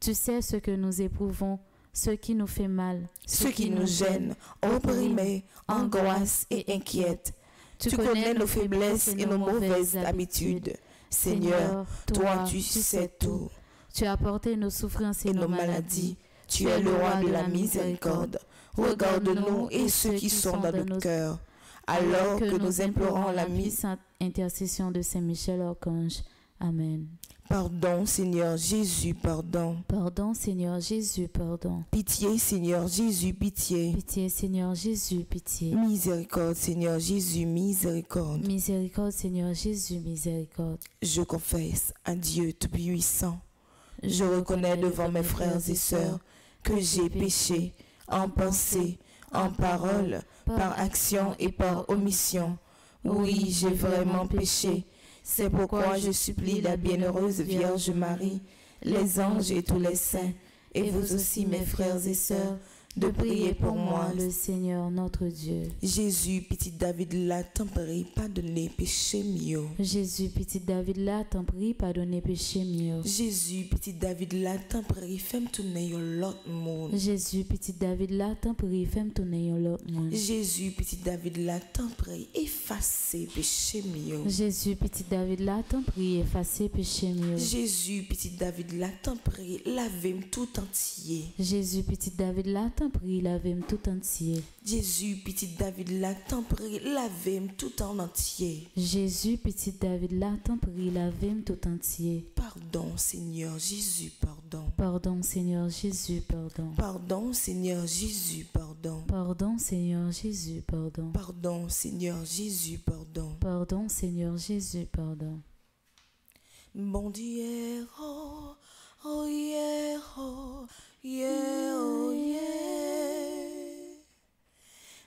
Tu sais ce que nous éprouvons, ce qui nous fait mal, ce qui nous gêne, opprimés, angoisse et inquiète. Tu connais nos faiblesses et nos mauvaises habitudes. Seigneur, toi, tu sais tout. Tu as porté nos souffrances et, nos maladies. Tu es le roi de la miséricorde. Regarde-nous et ceux qui sont dans notre cœur. Alors que nous implorons la puissante intercession de Saint Michel Archange. Amen. Pardon, Seigneur Jésus, pardon. Pardon, Seigneur Jésus, pardon. Pitié, Seigneur Jésus, pitié. Pitié, Seigneur Jésus, pitié. Miséricorde, Seigneur Jésus, miséricorde. Miséricorde, Seigneur Jésus, miséricorde. Je confesse à Dieu Tout-Puissant. Je reconnais devant mes frères et sœurs que j'ai péché en pensée, en parole, par action et par omission. Oui, j'ai vraiment péché c'est pourquoi je supplie la bienheureuse Vierge Marie, les anges et tous les saints, et vous aussi mes frères et sœurs, de prier pour moi, le Seigneur notre Dieu. Jésus, petit David, là, t'en prie, pardonnez péché mieux. Jésus, petit David, là, t'en prie, pardonnez péché mieux. Jésus, petit David, là, t'en prie, fais-moi tourner l'autre monde. Jésus, petit David, là, t'en prie, fais-moi tourner l'autre monde. Jésus, petit David, là, t'en prie, effacez péché mieux. Jésus, petit David, là, t'en prie, effacez péché mieux. Jésus, petit David, là, t'en prie, lavez-moi tout entier. Jésus, petit David, là, t'en prie, tout entier. Jésus, petit David, là, t'en prie, lavez tout en entier. Jésus, petit David, là, t'en prie, lavez tout entier. Pardon, Seigneur Jésus, pardon. Pardon, Seigneur Jésus, pardon. Pardon, Seigneur Jésus, pardon. Pardon, Seigneur Jésus, pardon. Pardon, Seigneur Jésus, pardon. Pardon, Seigneur Jésus, pardon. Dieu, oh, oh, yeah, oh, yeah, oh, yeah.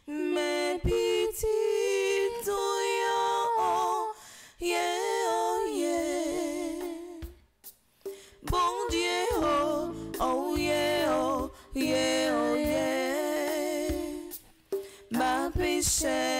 Mes petites, oh, oh, yeah, oh, yeah. Bon Dieu, oh, oh, yeah, oh, yeah, oh, yeah. Ma péché,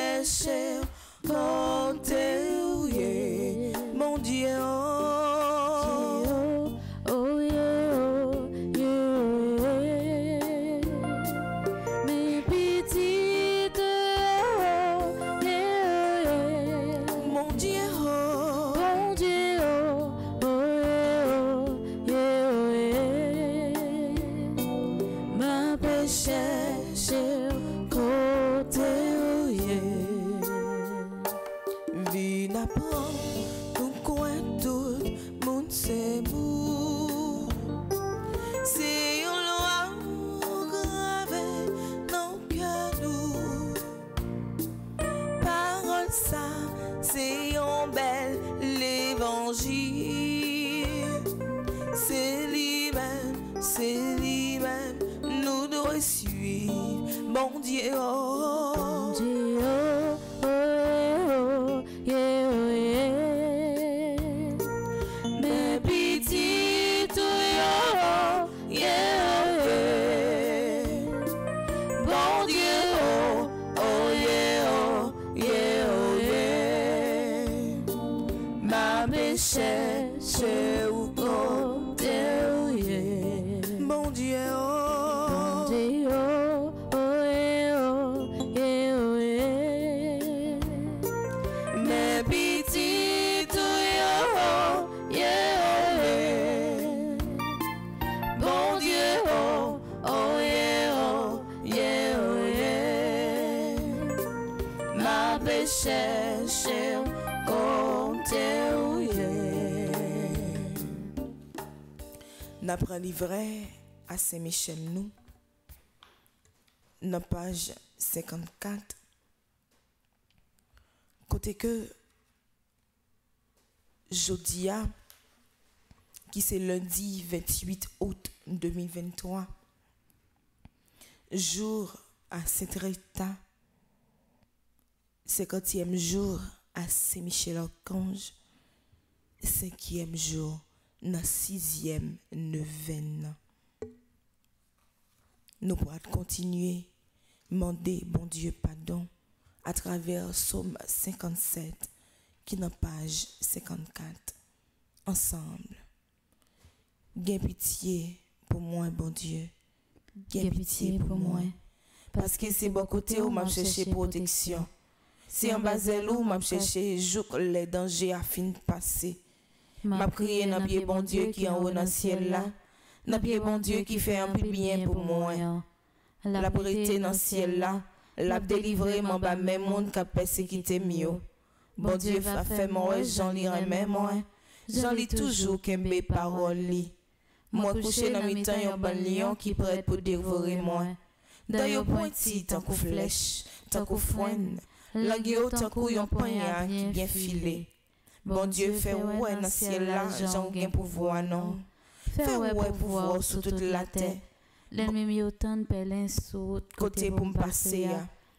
Livret à Saint-Michel, nous. Dans page 54. Côté que Jodia, qui c'est lundi 28 août 2023, jour à Saint-Rita, 50e jour à Saint-Michel-Archange, cinquième jour dans sixième neuvaine. Nous pourrons continuer demander, bon Dieu, pardon, à travers Somme 57, qui est dans page 54. Ensemble. Gain pitié pour moi, bon Dieu. Gain pitié pour moi. Parce que c'est bon côté où m'a cherché protection. C'est en bas où m'a cherché jour les dangers à fin de passer. M'a prié dans pied bon Dieu qui est en haut dans le ciel là. Dans pied bon Dieu qui fait un peu bien pour moi. La priorité dans le ciel là. L'a délivré mon bas même monde qui a persécuté mieux. Bon Dieu va faire moi, j'en lirai même moi. J'en lis toujours mes paroles li. Moi couché dans mi temps yon bon lion qui prête pour dévorer moi. Dans yon pointi tant qu'au flèche, tant qu'au foine. Langue tant qu'au yon poignard qui bien filé. Bon Dieu fait ouais dans ciel là, j'en gain pouvoir non? Fait ouais pouvoir sur toute la terre. L'ennemi mi autant pelin sous Côté pour me passer,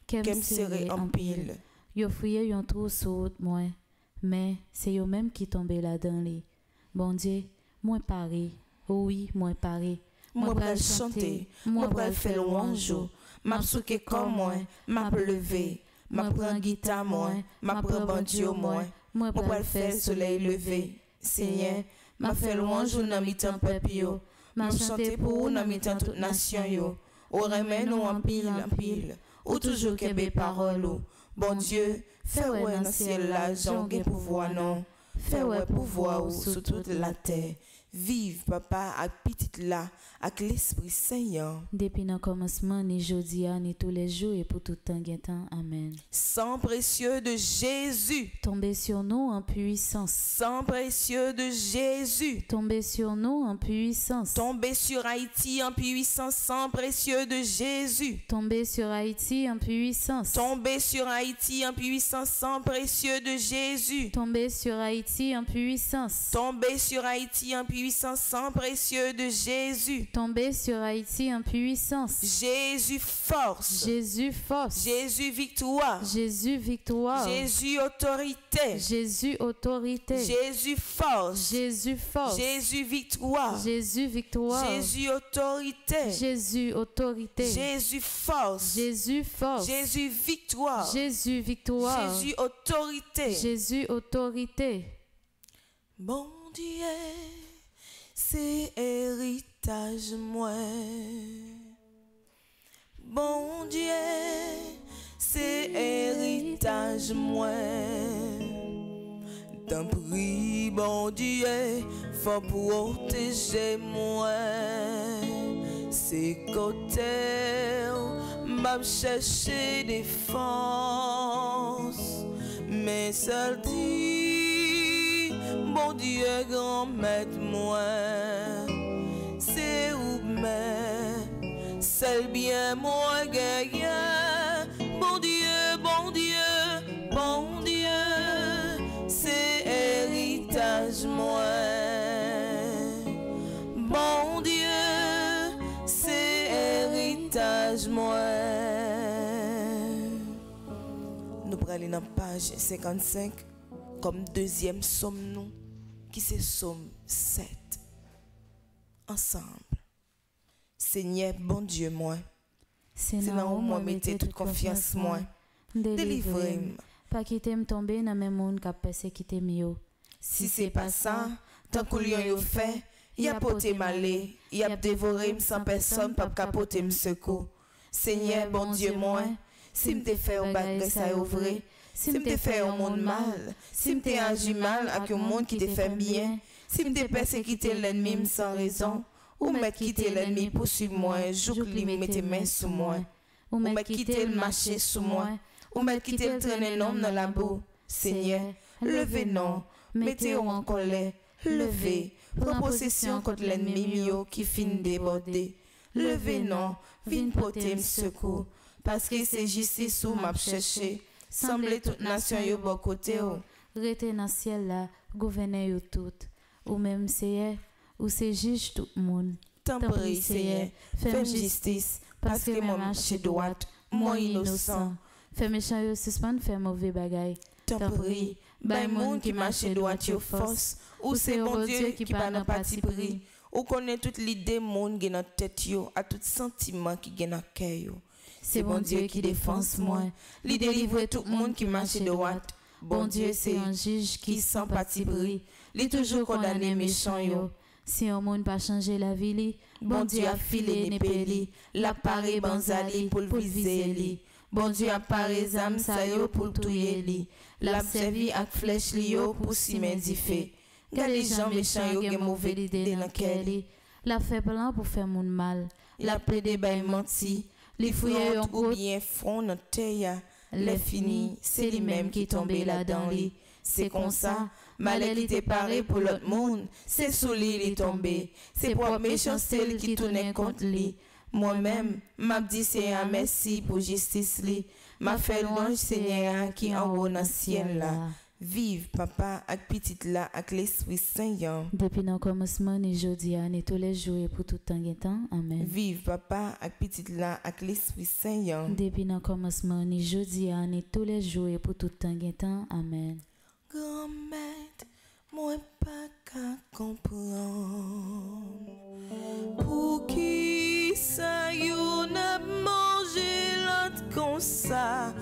kem serré en pile. Yo fouillé yon trou sous moi. Mais c'est yo même qui tombé là-dedans. Bon Dieu, moi paré. Oui, moi paré. Moi pral chanter, moi pral faire louange. M'a souké comme moi, m'a levé. M'a prend guitare moi, m'a prend bon Dieu moi. Moi pral faire soleil levé. Seigneur, m'a fait louange dans mi temps peuple yo. M'a chanter pour ou dans mi temps toute nation yo. Ou remède nous en pile en pile. Ou toujours kebe parole ou. Bon Dieu, fais ouais dans ciel là, j'en pouvoir non. Fais ouais pouvoir ou sur toute la terre. Vive papa ak petite là, ak l'Esprit Saint. Depuis le commencement, ni jodi a, ni tous les jours et pour tout temps temps. Amen. Sang précieux de Jésus, Tombez sur nous en puissance. sang précieux de Jésus. Tombez sur nous en puissance. Tombez sur Haïti en puissance, sang précieux de Jésus. Tombez sur Haïti en puissance. Tombez sur Haïti en puissance, sang précieux de Jésus. Tombez sur Haïti en puissance. Tombez sur Haïti en puissance, sang précieux de Jésus. Tombez sur Haïti en puissance. Jésus force. Jésus force. Jésus victoire. Jésus victoire. Jésus autorité. Jésus autorité. Jésus force. Jésus force. Jésus victoire. Jésus victoire. Jésus autorité. Jésus autorité. Jésus force. Jésus force. Jésus victoire. Jésus victoire. Jésus autorité. Jésus autorité. Bon Dieu, c'est héritage moi. Bon Dieu, c'est héritage moi. D'un prix, bon Dieu, faut protéger moi. C'est côté, m'a cherché défense, mais seul dit, bon Dieu, grand maître moi, c'est où mais, seul bien moi gagnant, bon Dieu, bon Dieu, bon Dieu, c'est héritage moi. Bon Dieu, c'est héritage moi. Nous prenons dans page 55 comme deuxième somme nous, qui c'est somme 7. Ensemble. Seigneur, bon Dieu, moi. C'est là où moi mettez toute confiance moi. Délivrez-moi. Pas quitter me tomber dans même monde qui a persécuté mieux. Si c'est pas ça, tant que lion fait, y a poté malé, y a dévoré sans personne pas capoter m secours. Seigneur, bon Dieu moi, si m'te fait un bagay ça ouvrir, si m'te fait un monde mal, si m'te agi mal avec un monde qui te fait bien, si m'te persécuté l'ennemi m sans raison, ou m'être quitté l'ennemi poursuivre moi, jour li mette main sous moi, ou quitté le marché sous moi, ou quitté le traîner l'homme dans la boue. Seigneur, levez non, mettez-vous en colère, levez, prends possession contre l'ennemi mio qui fin débordé. Levez non, vin porter me secours, parce que c'est justice où m'a cherché. Semblez toute nation yo bon côté oh. Rete dans ciel là, gouverner yo tout. Ou même c'est ou c'est juge tout le monde. Prie, Seigneur, fais justice, parce que moi marche droite, moi innocent. Fais méchant yo suspend, fais mauvais bagay. Tant prie, bay moun qui marche droite yo force, ou c'est bon Dieu qui pas dans parti pris. Ou connaît toute l'idée moun qui dans tête yo, à tout sentiment qui dans cœur yo. C'est bon Dieu qui défense moi. Lui délivre tout le monde qui marche de droite. Bon Dieu, c'est un juge qui sans parti brille. Lui toujours condamné méchant yo. Si un monde pas changé la vie bon Dieu a filé ne peli, la paré banzali pour le viser li. Bon Dieu a paré zam sa yo pour tuer li. La servi ak flèche li yo pour si men di fait. Gade les gens méchants yo mauvais idée. La fait plan pour faire moun mal. La plaide bay menti. Fouye yon ou bien front notre terre. Les fini, c'est lui-même qui tombé là dans lit. C'est comme ça, malheur il était paré pour l'autre monde. C'est sous lui il est tombé. C'est pour méchanceté qui tournait contre lui. Moi-même, m'a dit c'est un merci pour justice li. M'a fait louange Seigneur qui en haut dans le ciel là. Vive papa ak petite là ak l'Esprit Saint yon. Depuis nos commencements, ni jeudi, ni tous les jours et pour tout temps et temps. Amen. Vive papa ak petite là ak l'Esprit Saint yon. Depuis nos commencements, ni jeudi, ni tous les jours et pour tout temps et temps. Amen. Grand-mère, moi pas qu'à comprendre. Pour qui ça yon a mangé l'autre comme ça?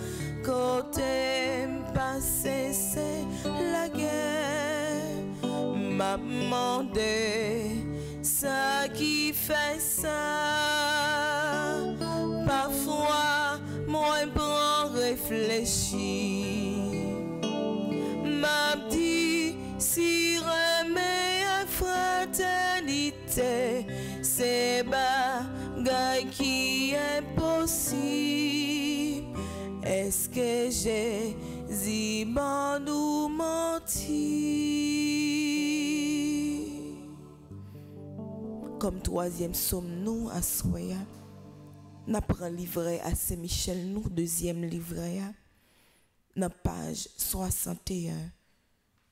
Côté passé, c'est la guerre. M'a demandé ça qui fait ça. Parfois, moi prends réfléchir m'a dit si remet à fraternité c'est bagaille qui est possible est-ce que j'ai bon ou menti comme troisième somme nous à Soya n'apprend livret à Saint-Michel nous deuxième livret à dans page 61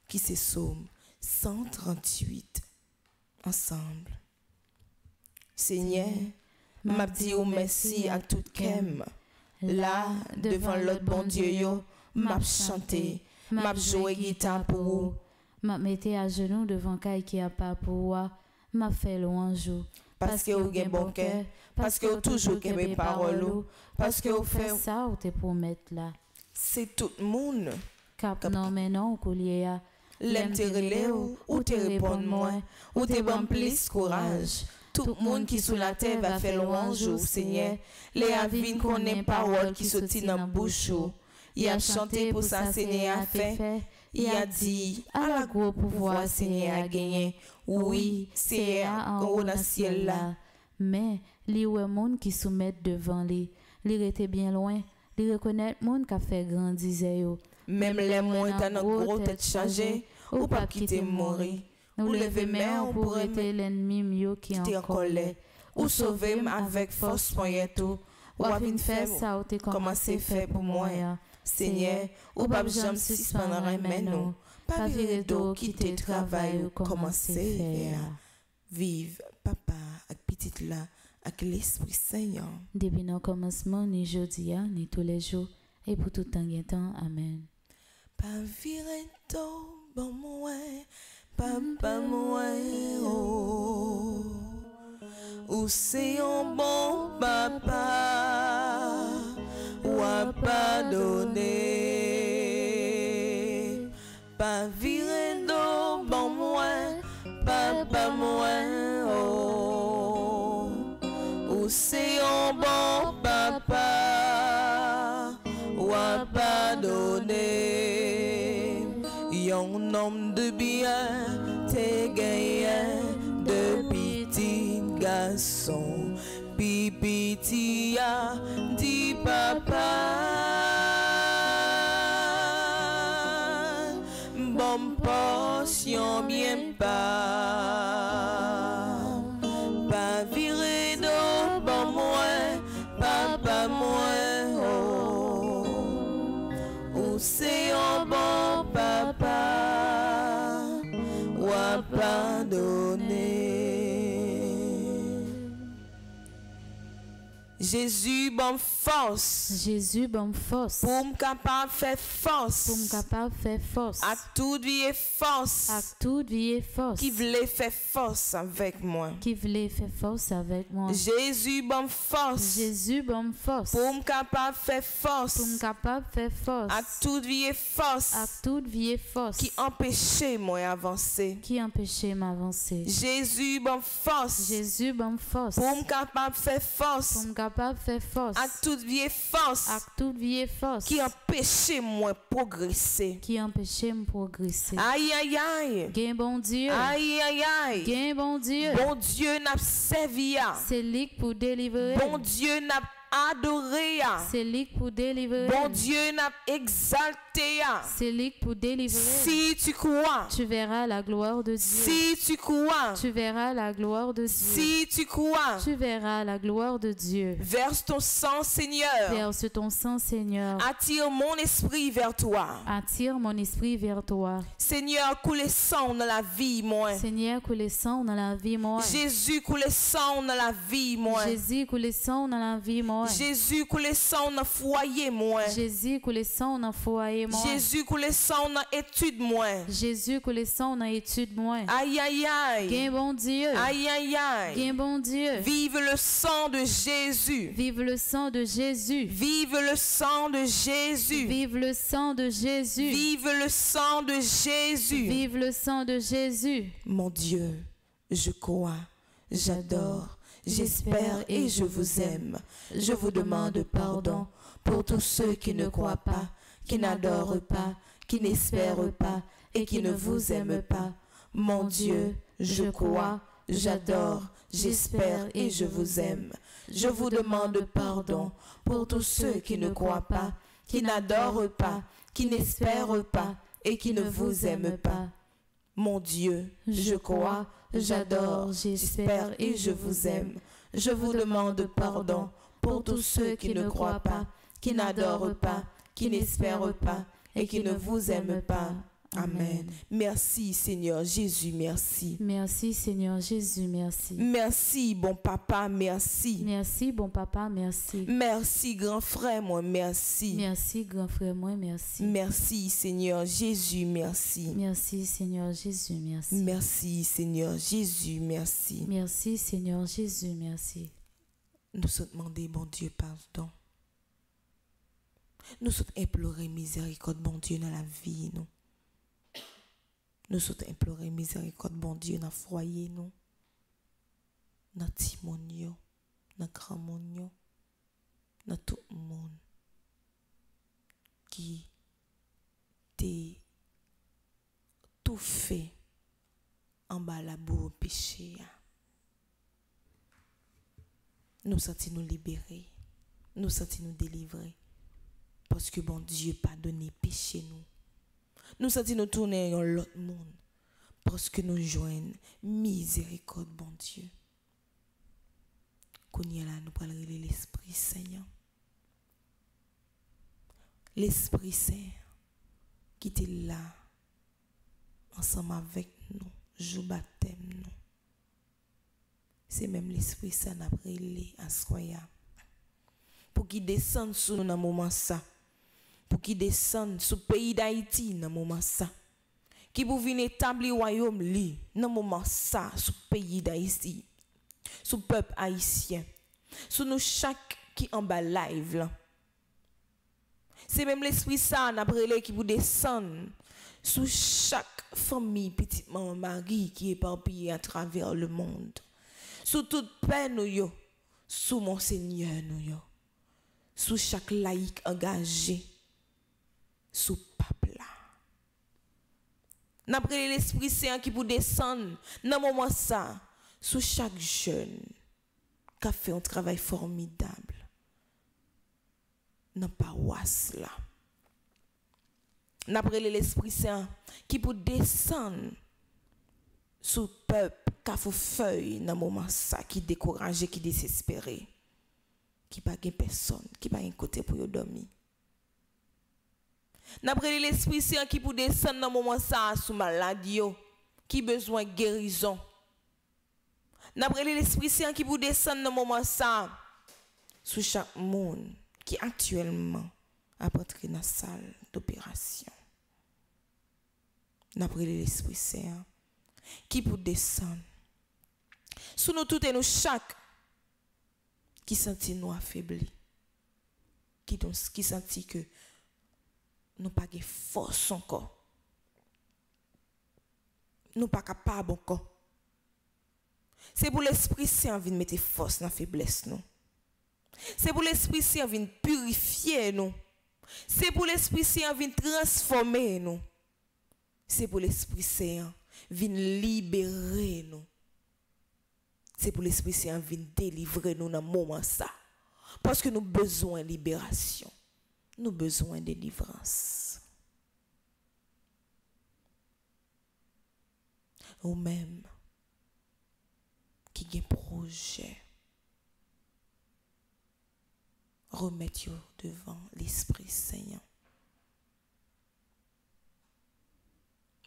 qui se somme? 138 ensemble. Seigneur, m'a dit au merci à tout kem. Là, devant l'autre bon Dieu yo, m'a chanté, m'a joué guitare pour vous. M'a metté à genoux devant Kai qui a pas pour moi. M'a fait louange. ou. Parce que vous avez bon cœur, parce que vous toujours mes paroles, ou, parce que vous faites, ça ou te pour mettre là. c'est tout le monde. Cap non mais non collier L'aime te relais ou, ou te répondre moi, ou te ban plus courage. Tout le monde qui sous la terre va faire louange au Seigneur. Les avines connaît parole qui sortit dans bouche. ou. Il a chanté pour ça Seigneur a fait. Il a dit, à la gros pouvoir Seigneur a gagné. Oui, c'est en haut dans le ciel là. Mais li ouais monde qui soumettent devant lui, li était bien loin, li reconnaît monde qui a fait grandir. Même les moins dans notre gros tête chargée, ou pas quitter mourir. Nous Ou lever main main pour pour arrêter l'ennemi mieux qui en colère. Ou sauver avec force moyen tout. Ou à faire faire ça ou t'es commencé fait pour moi. Seigneur, ou pas jamais suspendre mais nous. Pas virer d'eau qui te travaille ou commencer faire. Vive papa ak petite là ak l'esprit Saint. Depuis nos commencements, ni jeudi, ni tous les jours, et pour tout temps temps. Amen. Pas virer d'eau bon moi, papa moi oh. Ou c'est un bon papa ou. Pas virer De bien, t'es gagné de petit garçon. Pipiti a dit papa. Jésus, bon force. Jésus, bon force. Pour me capable faire force. Pour me capable faire force. À toute vie et force. À toute vie et force. Qui voulait faire force avec moi. Qui voulait faire force avec moi. Jésus, bon force. Jésus, bon force. Pour me capable faire force. Pour me capable faire force. À toute vie et force. À toute vie et force. Qui empêchait moi avancer. Qui empêchait m'avancer. Jésus, bon force. Jésus, bon force. Pour me capable faire force. Pour me capable faire force. À toute vie force. À toute vie force. Qui empêchait moi progresser. Qui empêchait me progresser. Aïe aïe aïe. Gain bon Dieu. Aïe aïe aïe. Gain bon Dieu. Bon Dieu n'a servi. C'est lui pour délivrer. Bon Dieu n'a adoré. C'est lui pour délivrer. Bon Dieu n'a exalté. C'est lui pour délivrer. Si tu crois. Tu verras la gloire de Dieu. Si tu crois. Tu verras la gloire de Dieu. Si tu crois. Tu verras la gloire de Dieu. Verse ton sang, Seigneur. Verse ton sang, Seigneur. Attire mon esprit vers toi. Attire mon esprit vers toi. Seigneur, coule sang dans la vie, moi. Seigneur, coule sang dans la vie, moi. Jésus, coule sang dans la vie, moi. Jésus, coule sang dans la vie, moi. Jésus, coule sang dans foyer, moi. Jésus, sang dans foyer, moi. Jésus, sang dans étude, moi. Jésus, sang dans étude, moi. Aïe, aïe, aïe. Gain bon Dieu. Aïe, aïe, aïe. Gain bon Dieu. Vive le sang de Jésus. Vive le sang de Jésus. Vive le sang de Jésus. Vive le sang de Jésus. Vive le sang de Jésus. Vive le sang de Jésus. Mon Dieu, je crois, j'adore, j'espère et je vous aime. Je vous demande pardon pour tous ceux qui ne croient pas, qui n'adorent pas, qui n'espèrent pas et qui ne vous aiment pas. Mon Dieu, je crois, j'adore, j'espère et je vous aime. Je vous demande pardon pour tous ceux qui ne croient pas, qui n'adorent pas, qui n'espèrent pas et qui ne vous aiment pas. Mon Dieu, je crois, j'adore, j'espère et je vous aime. Je vous demande pardon pour tous ceux qui ne croient pas, qui n'adorent pas, qui n'espèrent pas et qui ne vous aiment pas. Amen. Merci Seigneur Jésus, merci. Merci Seigneur Jésus, merci. Merci bon papa, merci. Merci bon papa, merci. Merci grand frère, moi, merci. Merci grand frère, moi, merci. Merci Seigneur Jésus, merci. Merci Seigneur Jésus, merci. Merci Seigneur Jésus, merci. Merci Seigneur Jésus, merci. Nous sommes demandés, bon Dieu, pardon. Nous sommes implorés miséricorde, bon Dieu, dans la vie, nous. Nous sommes implorés miséricorde, bon Dieu, dans le foyer, nous. Dans Timonio, dans grand monde, dans tout le monde qui t'est tout fait en bas la boue péché. Nous sentons nous libérer, nous sentons nous délivrer. Parce que bon Dieu pas donné péché nous. Nous sentons nous tourner dans l'autre monde. Parce que nous joignons miséricorde, bon Dieu? Qu'on y là, nous parlons de l'Esprit Seigneur. L'Esprit Saint qui était là, ensemble avec nous, jour baptême nous. C'est même l'Esprit Saint n'a brûlé à. Pour qu'il descende sur nous dans moment ça pour qu'il descende sous le pays d'Haïti dans moment ça. Qui pour venir établir royaume li dans moment ça sous le pays d'Haïti. Sous le peuple haïtien. Sous nous chaque qui en bas live là. C'est même l'esprit ça n'a qui pour descendre sous chaque famille petite maman Marie qui est éparpillée à travers le monde. Sous toute peine nous yo, sous mon Seigneur nous yo. Sous chaque laïc engagé sous peuple là. N'a pris l'Esprit Saint qui pour descendre dans moment ça sous chaque jeune qui a fait un travail formidable dans paroisse là. N'a pris l'Esprit Saint qui pour descendre sous peuple qui a fait feuille dans moment ça qui découragé, qui désespéré, qui pas personne, qui pas un côté pour dormir. Napre l'esprit saint qui pour descendre dans moment ça sous maladie qui besoin guérison. Napre l'esprit saint qui pour descendre dans moment ça sous chaque monde qui actuellement a entré dans la salle d'opération. Napre l'esprit saint qui pour descendre sous nous toutes et nous chaque qui sentit nous affaiblis qui donc qui sentit que nous pas de force encore. Nous pas capables encore. C'est pour l'Esprit Saint qui mettre force dans la faiblesse. Nous. C'est pour l'Esprit Saint qui purifier nous. C'est pour l'Esprit Saint qui transformer nous. C'est pour l'Esprit Saint qui libérer nous. C'est pour l'Esprit Saint qui délivrer nous dans le moment ça. Parce que nous avons besoin de libération. Nous besoin de délivrance. Ou même qui un projet. Remettre devant l'Esprit Saint.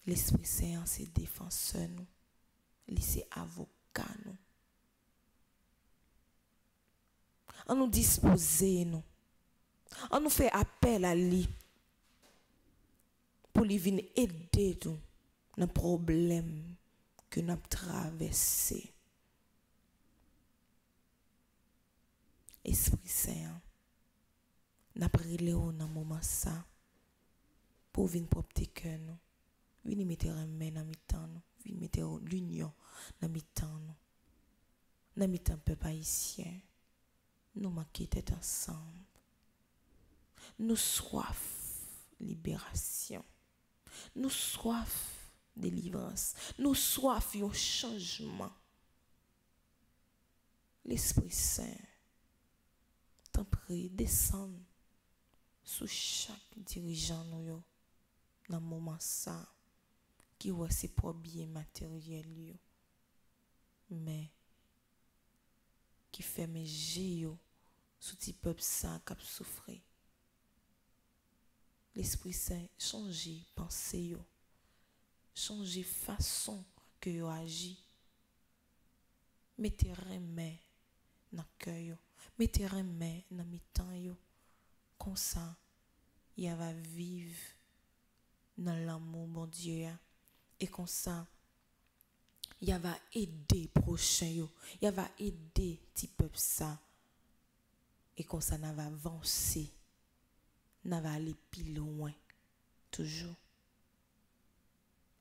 L'Esprit Saint, c'est défenseur, nous. C'est avocat, nous. On nous disposer, nous. An nou fè apel a li pou li vin edè tou nan problem ke nan travesse. Esprit Saint, nan prile ou nan mouman sa pou vin propte ke nou. Vin imite remè nan mitan nou. Vin imite l'union nan mitan nou. Nan mitan pe pa isyen. Nou makite ansanm. Nous soif libération. Nous soif délivrance. Nous soif au changement. L'Esprit Saint, t'en prie, descend sous chaque dirigeant nous dans le moment ça qui voit ses propres biens matériels mais qui fait mes yeux sous petit peuple ça qui souffrir L'Esprit Saint changer pensée. Changer façon que yo agit. Mettez remè dans cœur mettez main dans mes temps comme ça il va vivre dans l'amour mon Dieu et comme ça il va aider prochain il va aider petit peuple ça. Et comme ça va avancer n'a va aller plus loin toujours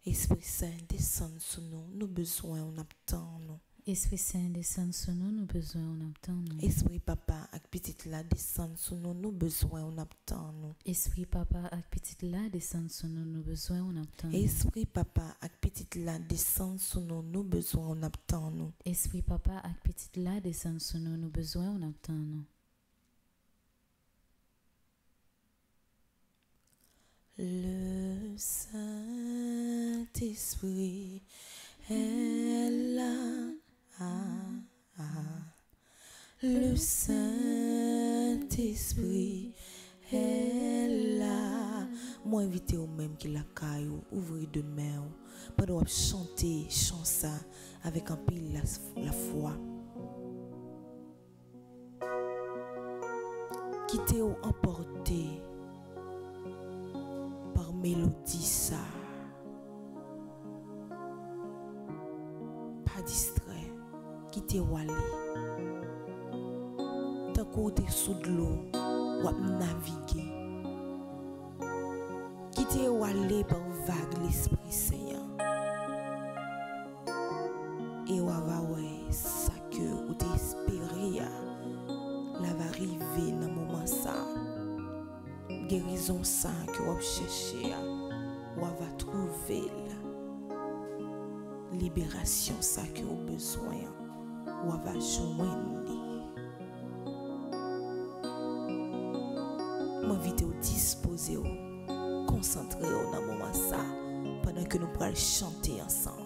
Esprit Saint descend sur nous nous besoin on attend nous Esprit Saint descend sur nous, nous besoin on attend nous. Esprit Papa ak petite là descend sur nous, nous besoin on attend nous. Esprit Papa ak petite là descend sur nous, nous besoin on attend nous. Esprit Papa ak petite là descend sur nous, nous besoin on attend nous. Esprit Papa ak petite là descend sur nous, nous besoin on attend nous. Le Saint-Esprit est là. Le Saint-Esprit est là. Moi, invité au même qui la caillou, ouvrir de main, pendant chanter, chanter ça avec un pile la, foi. Quitter ou emporter melodi sa. Pa distre, kite wale. Tako te soudlo, wap navige. Kite wale pa vague l'esprit seyan. E wavawe sak. Gerizon sa ki wap chèche ya, wap va trouve la. Liberasyon sa ki wap bezwen ya, wap va jwen li. Mwen vide ou dispose ou, konsantre ou nan mouman sa, padan ke nou pral chante ansan.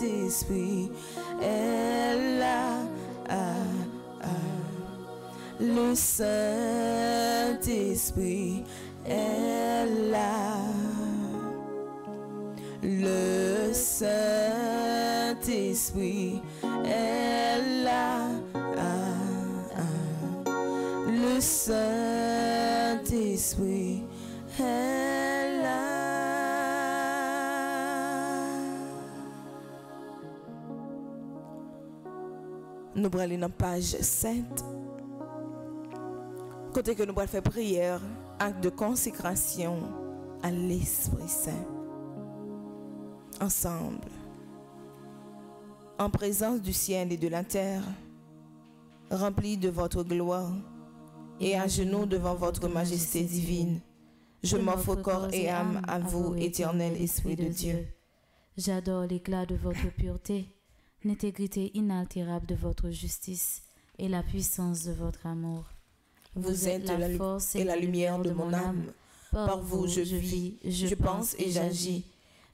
Saint-Esprit est là. Le Saint-Esprit est là. Le Saint-Esprit est là. Le Saint-Esprit Nous allons dans la page 7. Côté que nous allons faire prière, acte de consécration à l'Esprit Saint. Ensemble, en présence du ciel et de la terre, remplis de votre gloire et à genoux devant votre majesté divine, je m'offre corps et âme à vous, éternel Esprit de Dieu. J'adore l'éclat de votre pureté, l'intégrité inaltérable de votre justice et la puissance de votre amour. Vous êtes la lu- et la lumière de mon âme. Par vous je vis, je pense et j'agis.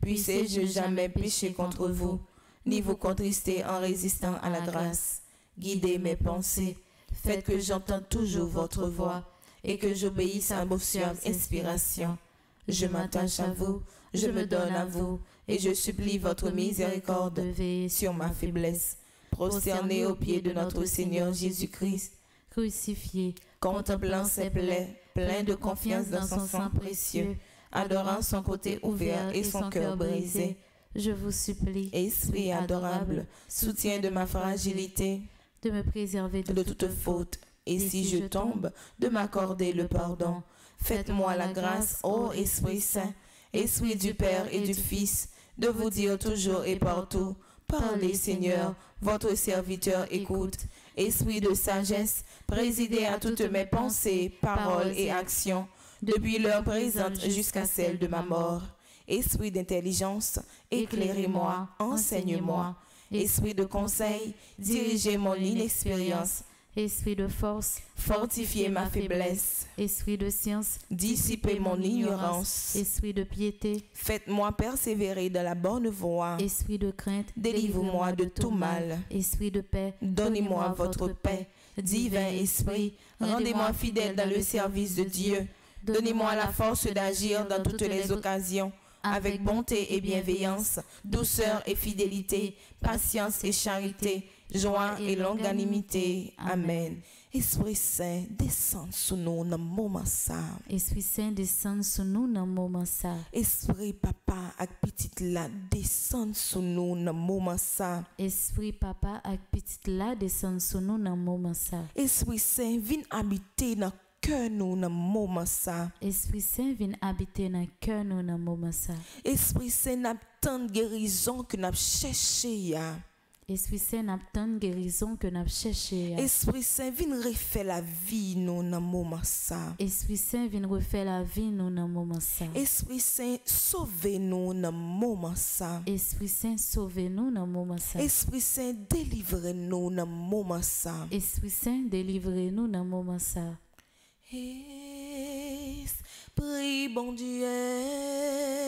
Puissez-je jamais pécher contre vous, ni vous contrister en résistant à la grâce. Guidez mes pensées, faites que j'entende toujours votre voix et que j'obéisse à vos inspirations. Je m'attache à vous, je me donne à vous, et je supplie votre miséricorde sur ma faiblesse. Prosterné aux pieds de notre Seigneur Jésus-Christ, crucifié, contemplant ses plaies, plein de confiance dans son sang précieux, adorant son côté ouvert et son cœur brisé. je vous supplie, Esprit adorable, soutien de ma fragilité, de me préserver de, de toute faute, et si je tombe, de m'accorder le pardon. Faites-moi la grâce, ô Esprit Saint, Esprit du Père et du Fils, de vous dire toujours et partout, Parlez Seigneur, votre serviteur écoute. Esprit de sagesse, présidez à toutes mes pensées, paroles et actions, depuis l'heure présente jusqu'à celle de ma mort. Esprit d'intelligence, éclairez-moi, enseignez-moi. Esprit de conseil, dirigez mon inexpérience. Esprit de force, Fortifiez ma faiblesse. Esprit de science, Dissipez mon ignorance. Esprit de piété, Faites-moi persévérer dans la bonne voie. Esprit de crainte, Délivre-moi de tout mal. Esprit de paix, Donnez-moi votre paix. Divin Esprit, rendez-moi fidèle dans le service de Dieu. Donnez-moi la force d'agir dans toutes les occasions, avec bonté et bienveillance, douceur et fidélité, patience et charité, joie et longanimité. Amen. Esprit Saint, descend sur nous dans le moment ça. Esprit Saint descend sur nous dans le moment ça. Esprit Papa ak petite la, descend sur nous dans le moment ça. Esprit papa ak petite là descend sur nous dans le moment ça. Esprit Saint, viens habiter dans le cœur nous dans le moment ça. Esprit Saint vient habiter dans le cœur nous dans le moment ça. Esprit Saint, n'a tant de guérison que n'a cherché ya. Esprit Saint n'a guérison que n'a cherché. Esprit Saint, viens refaire la vie nous dans le moment ça. Esprit Saint vient refaire la vie nous dans le moment ça. Esprit Saint, sauvez-nous dans le moment ça. Esprit Saint sauvez-nous dans le moment ça. Esprit Saint, délivrez-nous dans le moment ça. Esprit Saint délivrez-nous dans le moment ça. Esprit bon Dieu.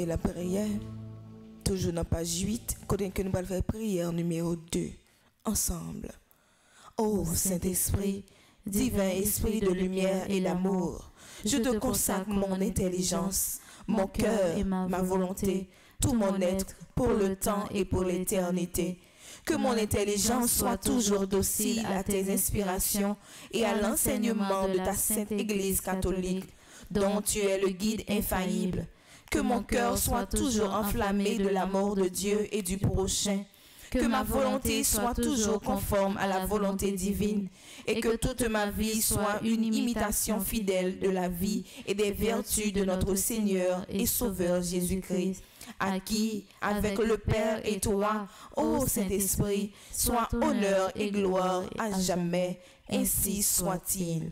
Continué la prière. Toujours dans page 8, connaît que nous allons faire prière numéro 2 ensemble. Ô Saint-Esprit, divin esprit de lumière et d'amour, je te consacre mon intelligence, mon cœur et ma volonté, tout mon être pour le temps et pour l'éternité. Que mon intelligence soit toujours docile à tes inspirations et à l'enseignement de ta sainte Église catholique. dont tu es le guide infaillible. Que mon cœur soit toujours enflammé de l'amour de Dieu et du prochain. Que ma volonté soit toujours conforme à la volonté divine et que toute ma vie soit une imitation fidèle de la vie et des vertus de notre Seigneur et Sauveur Jésus-Christ, à qui, avec le Père et toi, ô Saint-Esprit, soit honneur et gloire à jamais. Ainsi soit-il.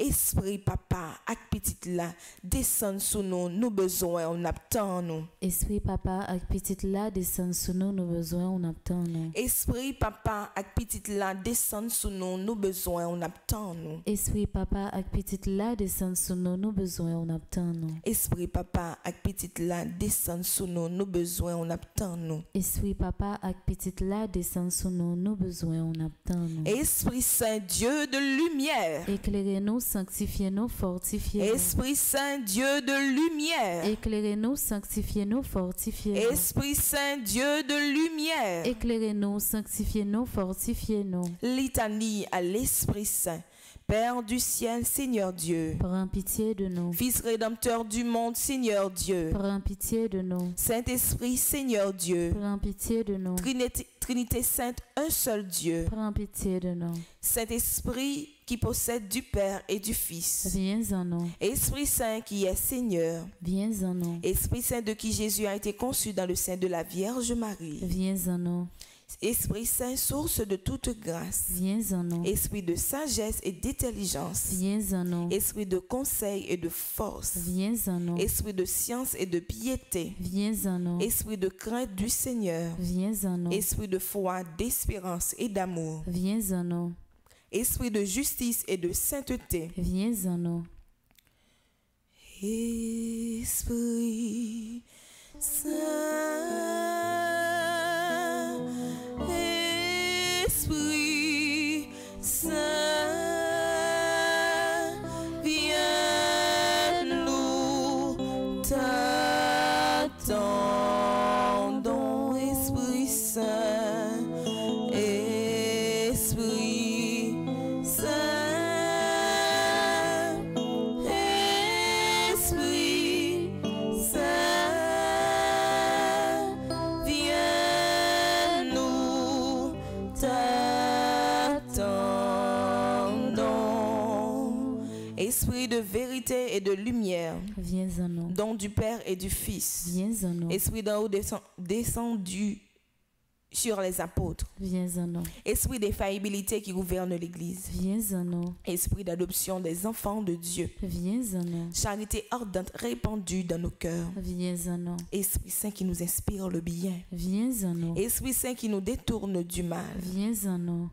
Esprit papa ak petit la descend sous nous nous besoin on attend nous Esprit papa ak petit la descend sous nous nos besoins on attend nous. Esprit papa ak petit la descend sous nous nous besoin on attend nous Esprit papa ak petit la descend sous nous nos besoins on attend nous. Esprit papa ak petit la descend sous nous nos besoins on attend nous Esprit papa ak petit la descend sous nous nos besoins on attend nous. Esprit Saint Dieu de lumière Éclairez-nous, sanctifiez-nous, fortifiez-nous. Esprit Saint Dieu de lumière Éclairez-nous, sanctifiez-nous, fortifiez-nous. Esprit Saint Dieu de lumière Éclairez-nous, sanctifiez-nous, fortifiez-nous. Litanie à l'Esprit Saint Père du ciel Seigneur Dieu Prends pitié de nous. Fils rédempteur du monde, Seigneur Dieu. Prends pitié de nous. Saint-Esprit, Seigneur Dieu. Prends pitié de nous. Trinité, Trinité sainte, un seul Dieu. Prends pitié de nous. Saint-Esprit qui possède du Père et du Fils. Viens en nous. Esprit Saint qui est Seigneur. Viens en nous. Esprit Saint de qui Jésus a été conçu dans le sein de la Vierge Marie. Viens en nous. Esprit Saint, source de toute grâce. Viens en nous. Esprit de sagesse et d'intelligence. Viens en nous. Esprit de conseil et de force. Viens en nous. Esprit de science et de piété. Viens en nous. Esprit de crainte du Seigneur. Viens en nous. Esprit de foi, d'espérance et d'amour. Viens en nous. Esprit de justice et de sainteté. Viens en nous. Esprit Saint, Esprit Saint, du Père et du Fils. Viens en nous. Esprit d'en haut descend- descendu sur les apôtres. Viens en nous. Esprit qui gouverne l'Église. Viens en nous. Esprit d'adoption des enfants de Dieu. Viens en nous. Charité ardente répandue dans nos cœurs. Viens en nous. Esprit Saint qui nous inspire le bien. Viens en nous. Esprit Saint qui nous détourne du mal. Viens en nous.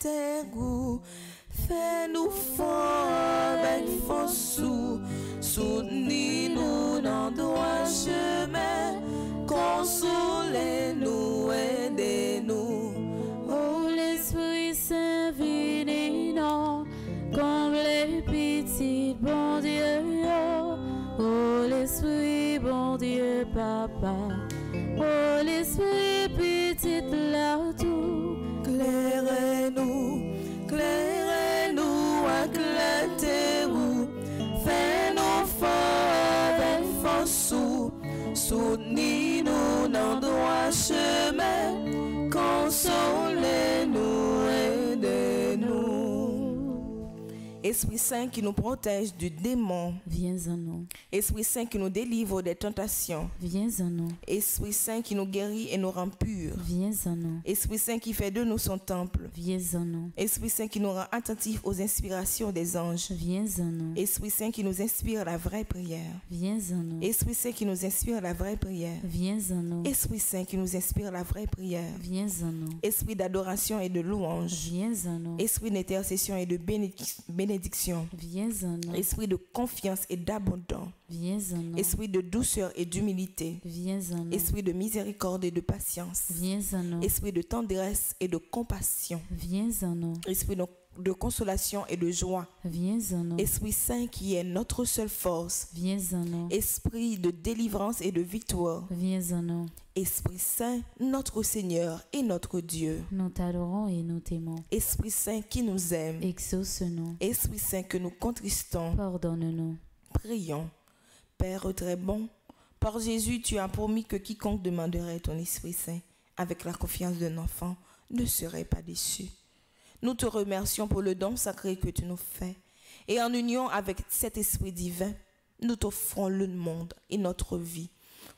Tes goûts. Fais-nous fort avec force. Soutenez-nous dans droit chemin. Consolez-nous, aidez-nous. Oh, l'Esprit venez non, comme les petits bon Dieu. Oh, l'Esprit, bon Dieu, Papa. Oh, l'Esprit, petit là tout. Clairez-nous, clairez-nous, éclairez-nous, fais-nous fort avec force, soutenez-nous dans droit chemin, consolez-nous, Esprit Saint qui nous protège du démon, Viens en nous. Esprit Saint qui nous délivre des tentations, Viens en nous. Esprit Saint qui nous guérit et nous rend purs, Viens en nous. Esprit Saint qui fait de nous son temple, Viens en nous. Esprit Saint qui nous rend attentifs aux inspirations des anges. Viens en nous. Esprit Saint qui nous inspire la vraie prière. Viens en nous. Esprit Saint qui nous inspire la vraie prière. Viens en nous. Esprit Saint qui nous inspire la vraie prière. Viens en nous. Esprit d'adoration et de louange. Viens en nous. Esprit d'intercession et de bénédic- bénédiction. Esprit de confiance et d'abondance. Esprit de douceur et d'humilité. Esprit de miséricorde et de patience. Esprit de tendresse et de compassion. Esprit de de consolation et de joie. Viens en nous. Esprit Saint qui est notre seule force. Viens en nous. Esprit de délivrance et de victoire. Viens en nous. Esprit Saint, notre Seigneur et notre Dieu. Nous t'adorons et nous t'aimons. Esprit Saint qui nous aime. Exauce-nous. Esprit Saint que nous contristons. Pardonne-nous. Prions. Père très bon, par Jésus, tu as promis que quiconque demanderait ton Esprit Saint avec la confiance d'un enfant ne serait pas déçu. Nous te remercions pour le don sacré que tu nous fais. Et en union avec cet Esprit divin, nous t'offrons le monde et notre vie,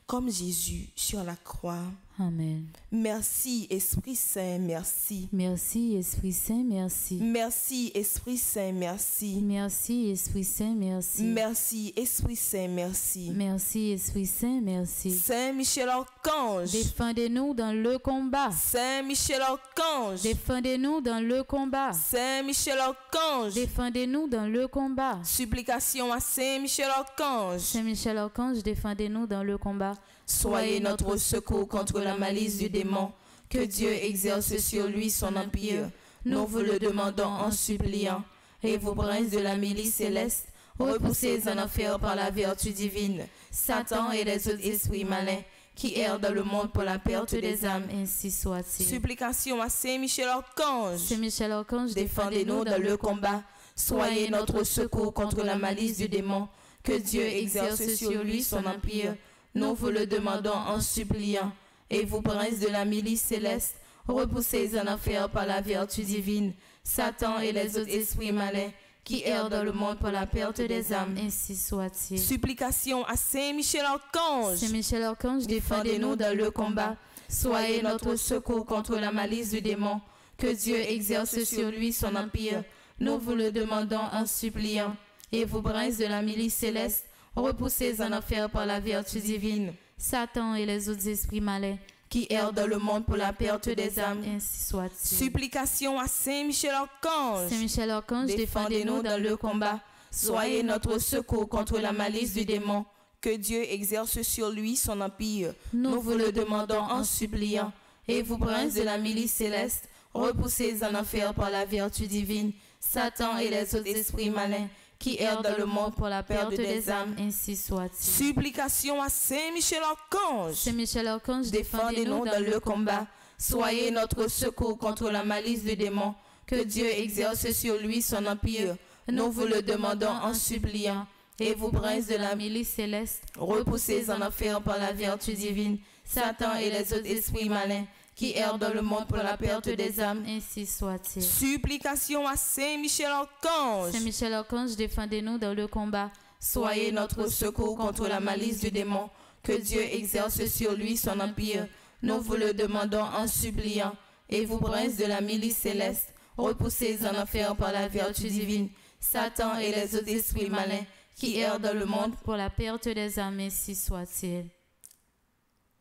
comme Jésus sur la croix. Amen. Merci Esprit Saint, merci. Merci, Esprit Saint, merci. Merci Esprit Saint, merci. Merci, Esprit Saint, merci. Merci Esprit Saint, merci. Merci, Esprit Saint, merci. Saint Michel Archange. Défendez-nous dans le combat. Saint Michel Archange. Défendez-nous dans le combat. Saint Michel Archange. Défendez-nous dans le combat. Supplication à Saint Michel Archange. Saint Michel Archange, défendez-nous dans le combat. Soyez notre secours contre la malice du démon. Que Dieu exerce sur lui son empire. Nous vous le demandons en suppliant. Et vous, princes de la milice céleste, repoussez en enfer par la vertu divine Satan et les autres esprits malins qui errent dans le monde pour la perte des âmes. Ainsi soit-il. Supplication à Saint Michel Archange. Saint Michel Archange, Défendez-nous dans le combat. Soyez notre secours contre la malice du démon. Que Dieu exerce sur lui son empire. Nous vous le demandons en suppliant. Et vous, princes de la milice céleste, repoussez en enfer par la vertu divine Satan et les autres esprits malins qui errent dans le monde pour la perte des âmes. Ainsi soit-il. Supplication à Saint Michel Archange. Saint Michel Archange, Défendez-nous dans le combat. Soyez notre secours contre la malice du démon. Que Dieu exerce sur lui son empire. Nous vous le demandons en suppliant. Et vous, princes de la milice céleste, repoussez en enfer par la vertu divine Satan et les autres esprits malins qui errent dans le monde pour la perte des âmes. Ainsi soit-il. Supplication à Saint Michel Archange. Saint Michel Archange, Défendez-nous dans le combat. Soyez notre secours contre la malice du démon. Que Dieu exerce sur lui son empire. Nous vous le demandons en suppliant. Et vous, princes de la milice céleste, repoussez en enfer par la vertu divine Satan et les autres esprits malins qui errent dans le monde pour la perte des âmes. Ainsi soit-il. Supplication à Saint Michel Archange. Saint Michel Archange, Défendez-nous dans le combat. Soyez notre secours contre la malice du démon. Que Dieu exerce sur lui son empire. Nous vous le demandons en suppliant. Et vous, princes de la milice céleste, repoussez en enfer par la vertu divine Satan et les autres esprits malins qui errent dans le monde pour la perte des âmes. Ainsi soit-il. Supplication à Saint Michel Archange. Saint Michel Archange, défendez-nous dans le combat. Soyez notre secours contre la malice du démon. Que Dieu exerce sur lui son empire. Nous vous le demandons en suppliant. Et vous, princes de la milice céleste, repoussez en enfer par la vertu divine Satan et les autres esprits malins qui errent dans le monde pour la perte des âmes. Ainsi soit-il.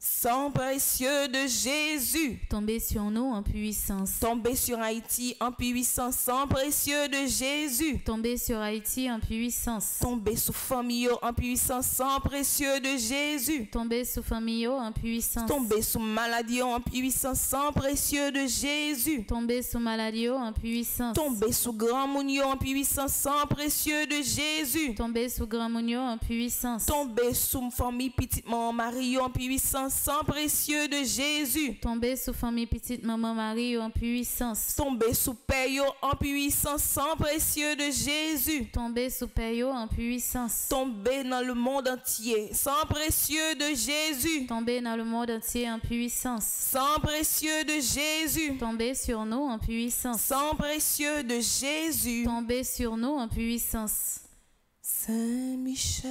Sang précieux de Jésus, Tombez sur nous en puissance. tombez sur Haïti en puissance. Sang précieux de Jésus, Tombez sur Haïti en puissance. tombez sous famille en puissance. Sang précieux de Jésus, Tombez sous famille en puissance. tombez sous maladie en puissance. Sang précieux de Jésus, Tombez sous maladie en puissance. tombez sous grand mounio en puissance. Sang précieux de Jésus, Tombez sous grand mounio en puissance. tombez sous famille petite maman Marie en puissance. Sang précieux de Jésus. Tombez sous famille petite maman Marie en puissance. Tombez sous payo en puissance, sang précieux de Jésus. Tombez sous Payo en puissance. Tombez dans le monde entier, sang précieux de Jésus. Tombez dans le monde entier en puissance. Sang précieux de Jésus. Tombez sur nous en puissance. Sang précieux de Jésus. Tombez sur nous en puissance. Saint Michel,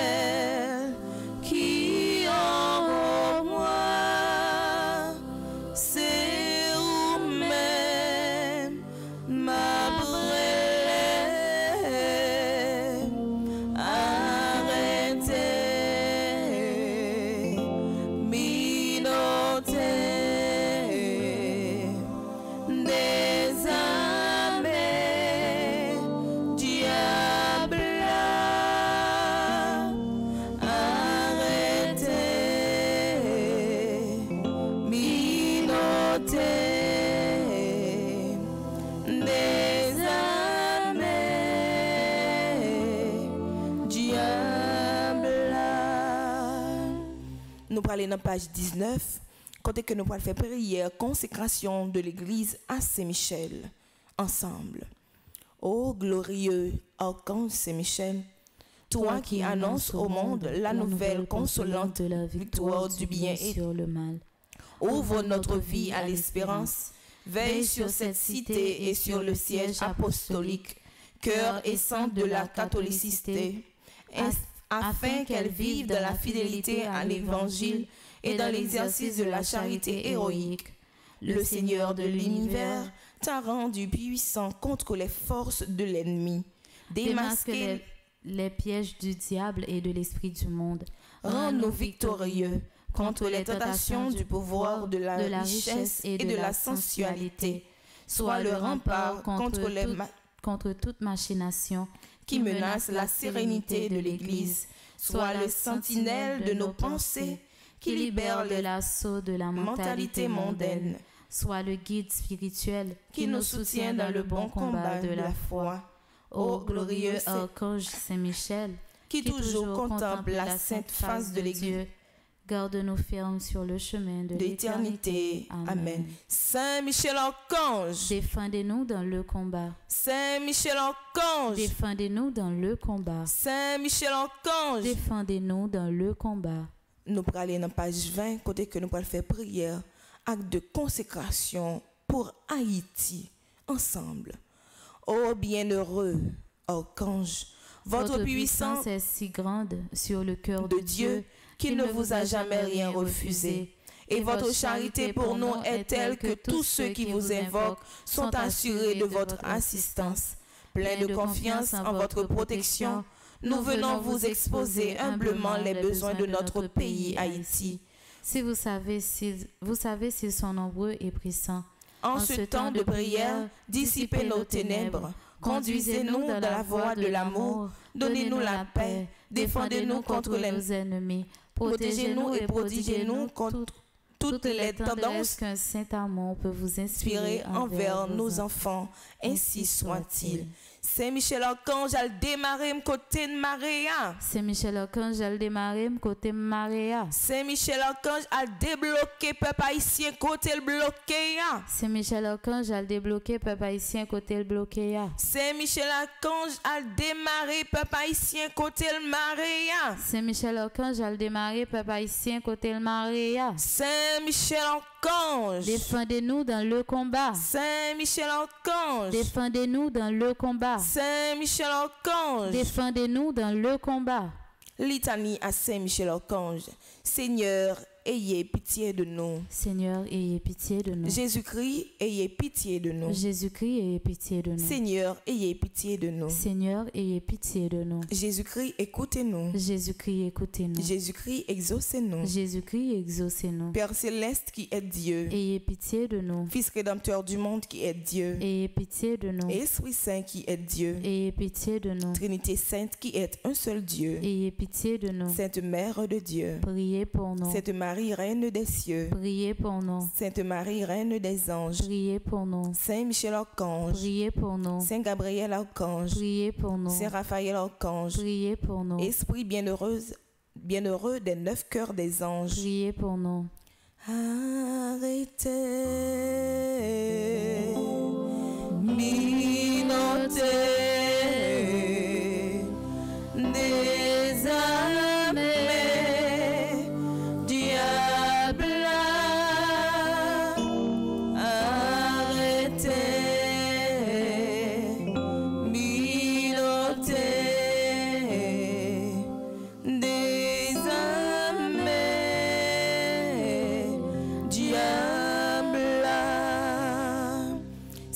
Nous parlons dans page 19, côté que nous allons faire prière, consécration de l'église à Saint-Michel, ensemble. Ô glorieux archange Saint-Michel, toi qui annonces au monde la nouvelle consolante de la victoire du bien et sur le mal. ouvre notre vie à l'espérance, veille sur cette cité et sur le siège apostolique, cœur et centre de la catholicité, afin qu'elle vive dans la fidélité à l'évangile et dans l'exercice de la charité héroïque. Le Seigneur de l'univers t'a rendu puissant contre les forces de l'ennemi. Démasque Démasqué, les, les pièges du diable et de l'esprit du monde. rends-nous victorieux contre les tentations du pouvoir, de la, richesse et de la sensualité. Sois le rempart contre les toute- ma- contre toute machination qui menacent la sérénité de l'Église. Sois le sentinelle de nos pensées qui libère de l'assaut de la mentalité mondaine. Sois le guide spirituel qui nous soutient dans le bon combat de la foi. Ô glorieux archange Saint-Michel, qui toujours contemple la sainte face de l'Église garde-nous fermes sur le chemin de d'éternité. Amen. Saint Michel Archange, Défendez-nous dans le combat. Saint Michel Archange, Défendez-nous dans le combat. Saint Michel Archange. Défendez-nous dans le combat. Nous pourrons aller dans la page 20, côté que nous pourrons faire prière, acte de consécration pour Haïti, ensemble. Ô bienheureux archange, votre, puissance est si grande sur le cœur de Dieu qu'il ne vous a jamais rien refusé. Et votre charité pour nous est telle que tous ceux qui vous invoquent sont assurés de votre assistance. Plein de confiance en votre protection, nous venons vous exposer humblement les besoins de notre pays Haïti. Si vous savez s'ils vous savez s'ils sont nombreux et puissants, En ce temps de prière, dissipez nos ténèbres, conduisez-nous dans la voie de l'amour, donnez-nous la paix, défendez-nous contre les ennemis, protégez-nous et prodigez-nous contre toutes les tendances qu'un saint amour peut vous inspirer envers nos enfants. enfants. Ainsi soit-il. Saint Michel Archange a démarré côté de Maria. Saint Michel Archange a démarré côté Maria. Saint Michel Archange a débloqué peuple haïtien côté le bloqué. ya. Saint Michel Archange a débloqué peuple haïtien côté le bloqué. ya. Saint Michel Archange a démarré peuple haïtien côté le Maria. Saint Michel Archange a démarré peuple haïtien côté le Maria. Saint Michel Archange. Défendez-nous dans le combat. Saint Michel Archange. Défendez-nous dans le combat. Saint Michel Archange. Défendez-nous dans le combat. Litanie à Saint Michel Archange. Seigneur, ayez pitié de nous. Seigneur, ayez pitié de nous. Jésus-Christ, ayez pitié de nous. Jésus-Christ, ayez pitié de nous. Seigneur, ayez pitié de nous. Seigneur, ayez pitié de nous. Jésus-Christ, écoutez-nous. Jésus-Christ, écoutez-nous. Jésus-Christ, exaucez-nous. Jésus-Christ, exaucez-nous. Père céleste qui est Dieu. Ayez pitié de nous. Fils rédempteur du monde qui est Dieu. Ayez pitié de nous. Esprit Saint qui est Dieu. Ayez pitié de nous. Trinité Sainte qui est un seul Dieu. Ayez pitié de nous. Sainte Mère de Dieu. Priez pour nous. Sainte Marie, Reine des cieux. Priez pour nous. Sainte Marie, Reine des anges. Priez pour nous. Saint Michel Archange. Priez pour nous. Saint Gabriel Archange. Priez pour nous. Saint Raphaël Archange. Priez pour nous. Esprit bienheureux, bienheureux des neuf cœurs des anges. Priez pour nous. Arrêtez, minotez,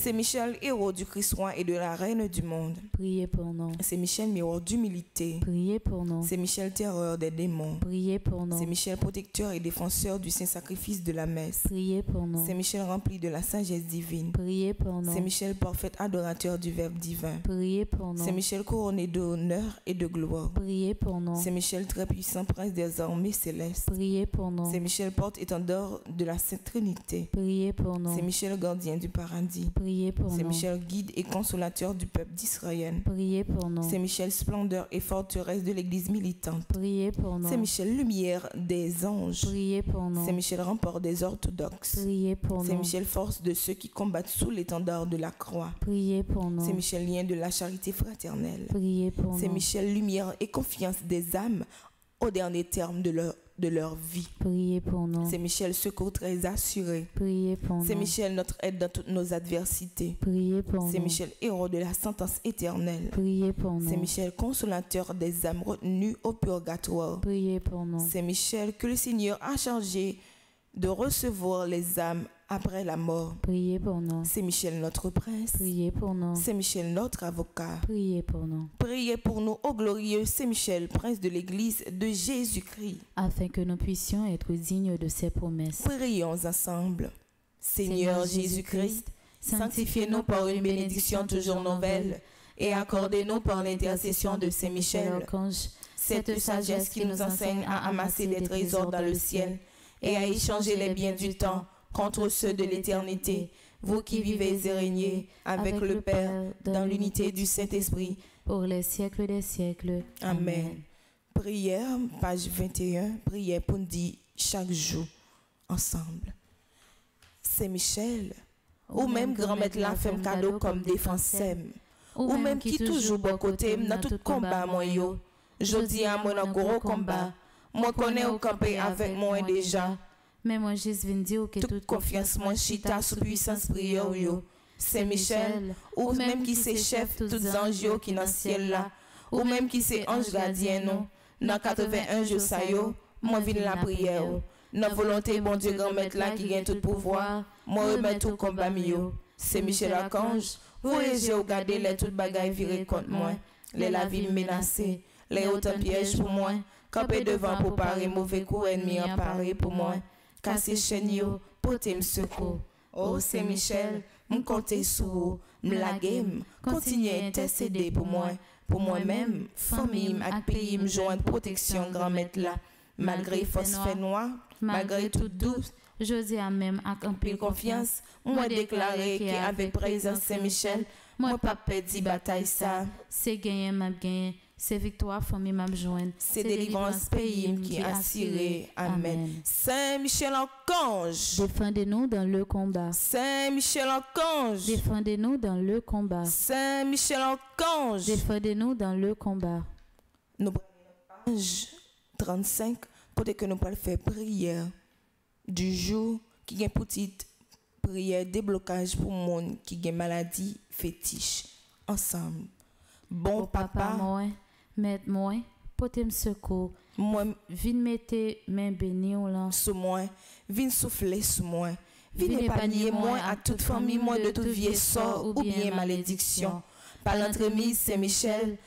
C'est Michel, héros du Christ roi et de la reine du monde. Priez pour nous. C'est Michel, miroir d'humilité. Priez pour nous. C'est Michel, terreur des démons. Priez pour C'est nous. Michel, protecteur et défenseur du saint sacrifice de la messe. Priez pour nous. C'est Michel, rempli de la sagesse divine. Priez pour C'est nous. Michel, parfait adorateur du Verbe divin. Priez pour C'est nous. Michel, couronné d'honneur et de gloire. Priez pour nous. C'est Michel, très puissant prince des armées célestes. Priez pour nous. C'est Michel, porte-étendard de la Sainte Trinité. Priez pour nous. C'est Michel, gardien du paradis. Priez Priez pour Saint nous. Michel, guide et consolateur du peuple d'Israël. Priez pour nous. Saint Michel, splendeur et forteresse de l'Église militante. Priez pour nous. Saint Michel, lumière des anges. Priez pour nous. Saint Michel, rempart des orthodoxes. Priez pour nous. Michel, force de ceux qui combattent sous l'étendard de la croix. Priez pour nous. Saint Michel, lien de la charité fraternelle. Priez pour nous. Michel, lumière et confiance des âmes au dernier terme de leur, de leur vie. Priez pour nous. Saint Michel, secours très assuré. Priez pour nous. Michel, notre aide dans toutes nos adversités. Priez pour nous. Michel, héros de la sentence éternelle. Priez pour nous. Michel, consolateur des âmes retenues au purgatoire. Priez pour nous. Saint Michel, que le Seigneur a chargé de recevoir les âmes après la mort. Priez pour nous. Saint Michel, notre prince. Priez pour nous. Saint Michel, notre avocat. Priez pour nous. Priez pour nous, ô glorieux Saint Michel, prince de l'Église de Jésus-Christ. Afin que nous puissions être dignes de ses promesses. Prions ensemble. Seigneur Jésus-Christ, sanctifiez-nous par une bénédiction toujours nouvelle et accordez-nous par l'intercession de Saint Michel cette sagesse qui nous enseigne à amasser des trésors dans le ciel et à échanger les biens du temps contre ceux de l'éternité, vous qui vivez et régnez avec le Père dans l'unité du Saint-Esprit. pour les siècles des siècles. Amen. Prière, page 21, prière pour nous dire chaque jour ensemble. Saint Michel, ou même grand-mère la fait cadeau comme défenseur, ou même qui toujours bon côté dans tout combat moi yo. Je dis à mon gros combat, moi connais au camper avec moi déjà. Mais moi, juste viens dire que Toute confiance moi chita sous puissance prière yo. Saint Michel, ou même qui c'est chef tous anges qui dans ciel là, ou même qui c'est ange gardien non. Dans 81 jours ça yo, moi vinn la prière. Dans volonté bon Dieu grand maître là qui gagne tout pouvoir, moi remet tout combat mio. C'est Michel Archange, voyez j'ai regardé les toutes bagailles virées contre moi, les la vie menacée, les autant pièges pour moi, camper devant pour parer mauvais coup ennemi emparé pour moi, kase chen yo, pote mseko. O, oh, se Michel, m konte sou, m lagem, kontinye ente sede pou mwen. Pou mwen men, famim ak peyi m jwen proteksyon gran met la. Malgre fos fè noa, malgre tout dout, jodi a men ak anpil konfians, mwen deklare ki avek prezant se Michel, mwen pa pedi batay sa. Se genyen map genyen. C'est victoire, famille, m'a joindre. C'est délivrance pays qui assuré. Amen. Saint-Michel Archange. Défendez-nous dans le combat. Saint-Michel Archange. Défendez-nous dans le combat. Saint-Michel Archange. Défendez-nous dans le combat. Nous page 35, côté que nous allons faire prière du jour qui est petite prière déblocage pour monde qui a maladie fétiche ensemble. Bon papa, papa, moi, maître moi, portez-moi secours. moi Vin mettez main bénie ou là. sous moi, viens souffler sous moi. Viens Vin épargner moi à toute famille moi de tout vieux sort ou bien malédiction. Par l'entremise Saint-Michel,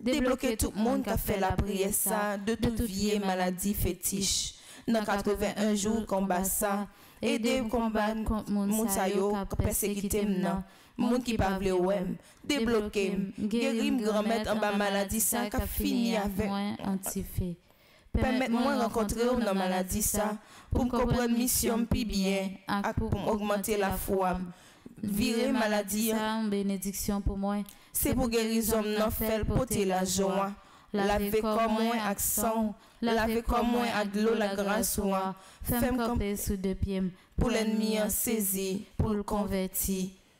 débloquer tout le monde qui a fait la prière ça de tout vieille maladie fétiche. Dans 81 jours combat ça, aider combattre contre qui persécuté nan. Moun qui pa vle débloquer, guérir grand-mère en bas maladie ça qui fini avec moi antifé. Permettez-moi rencontrer dans la maladie ça pour comprendre mission pi bien pour augmenter la foi. Virer maladie, bénédiction pour moi. c'est pour guérison non fait porter la joie. Laver comme moi accent, laver comme moi à de l'eau la grâce moi. Femme Femme comme camper sous deux pieds. pour l'ennemi en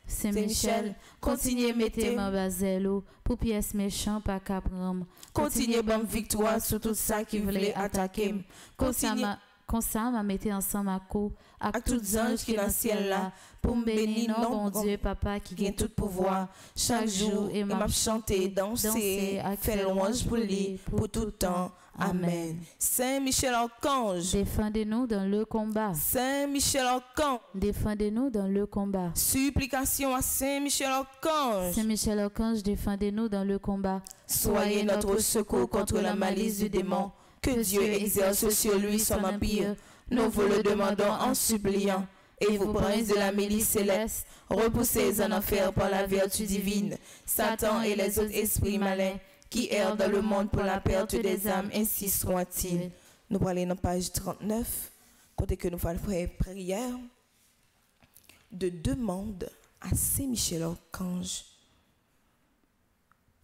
Saint-Michel, continuez mettez ma bazello pour pièce méchant pas capram. Continuez bonne victoire sur tout ça qui voulait attaquer. Continuez. Comme ça, m'a mettez ensemble à coup à les anges qui dans le ciel là pour me bénir non bon Dieu papa qui gagne tout pouvoir. chaque jour et m'a chanter danser faire louange pour lui pour tout temps amen. Saint Michel Archange. Défendez-nous dans le combat. Saint Michel Archange. Défendez-nous dans le combat. supplication à Saint Michel Archange. Saint-Michel Archange, défendez-nous dans le combat. soyez notre secours contre la malice du démon. que Dieu exerce sur lui son empire. nous vous le demandons en suppliant. et vous princes de la milice céleste. repoussez en enfer par la vertu divine. Satan et les autres esprits malins qui errent dans le monde pour la perte des âmes, ainsi soit-il. Nous aller dans page 39, côté que nous allons faire prière de demande à Saint-Michel Archange.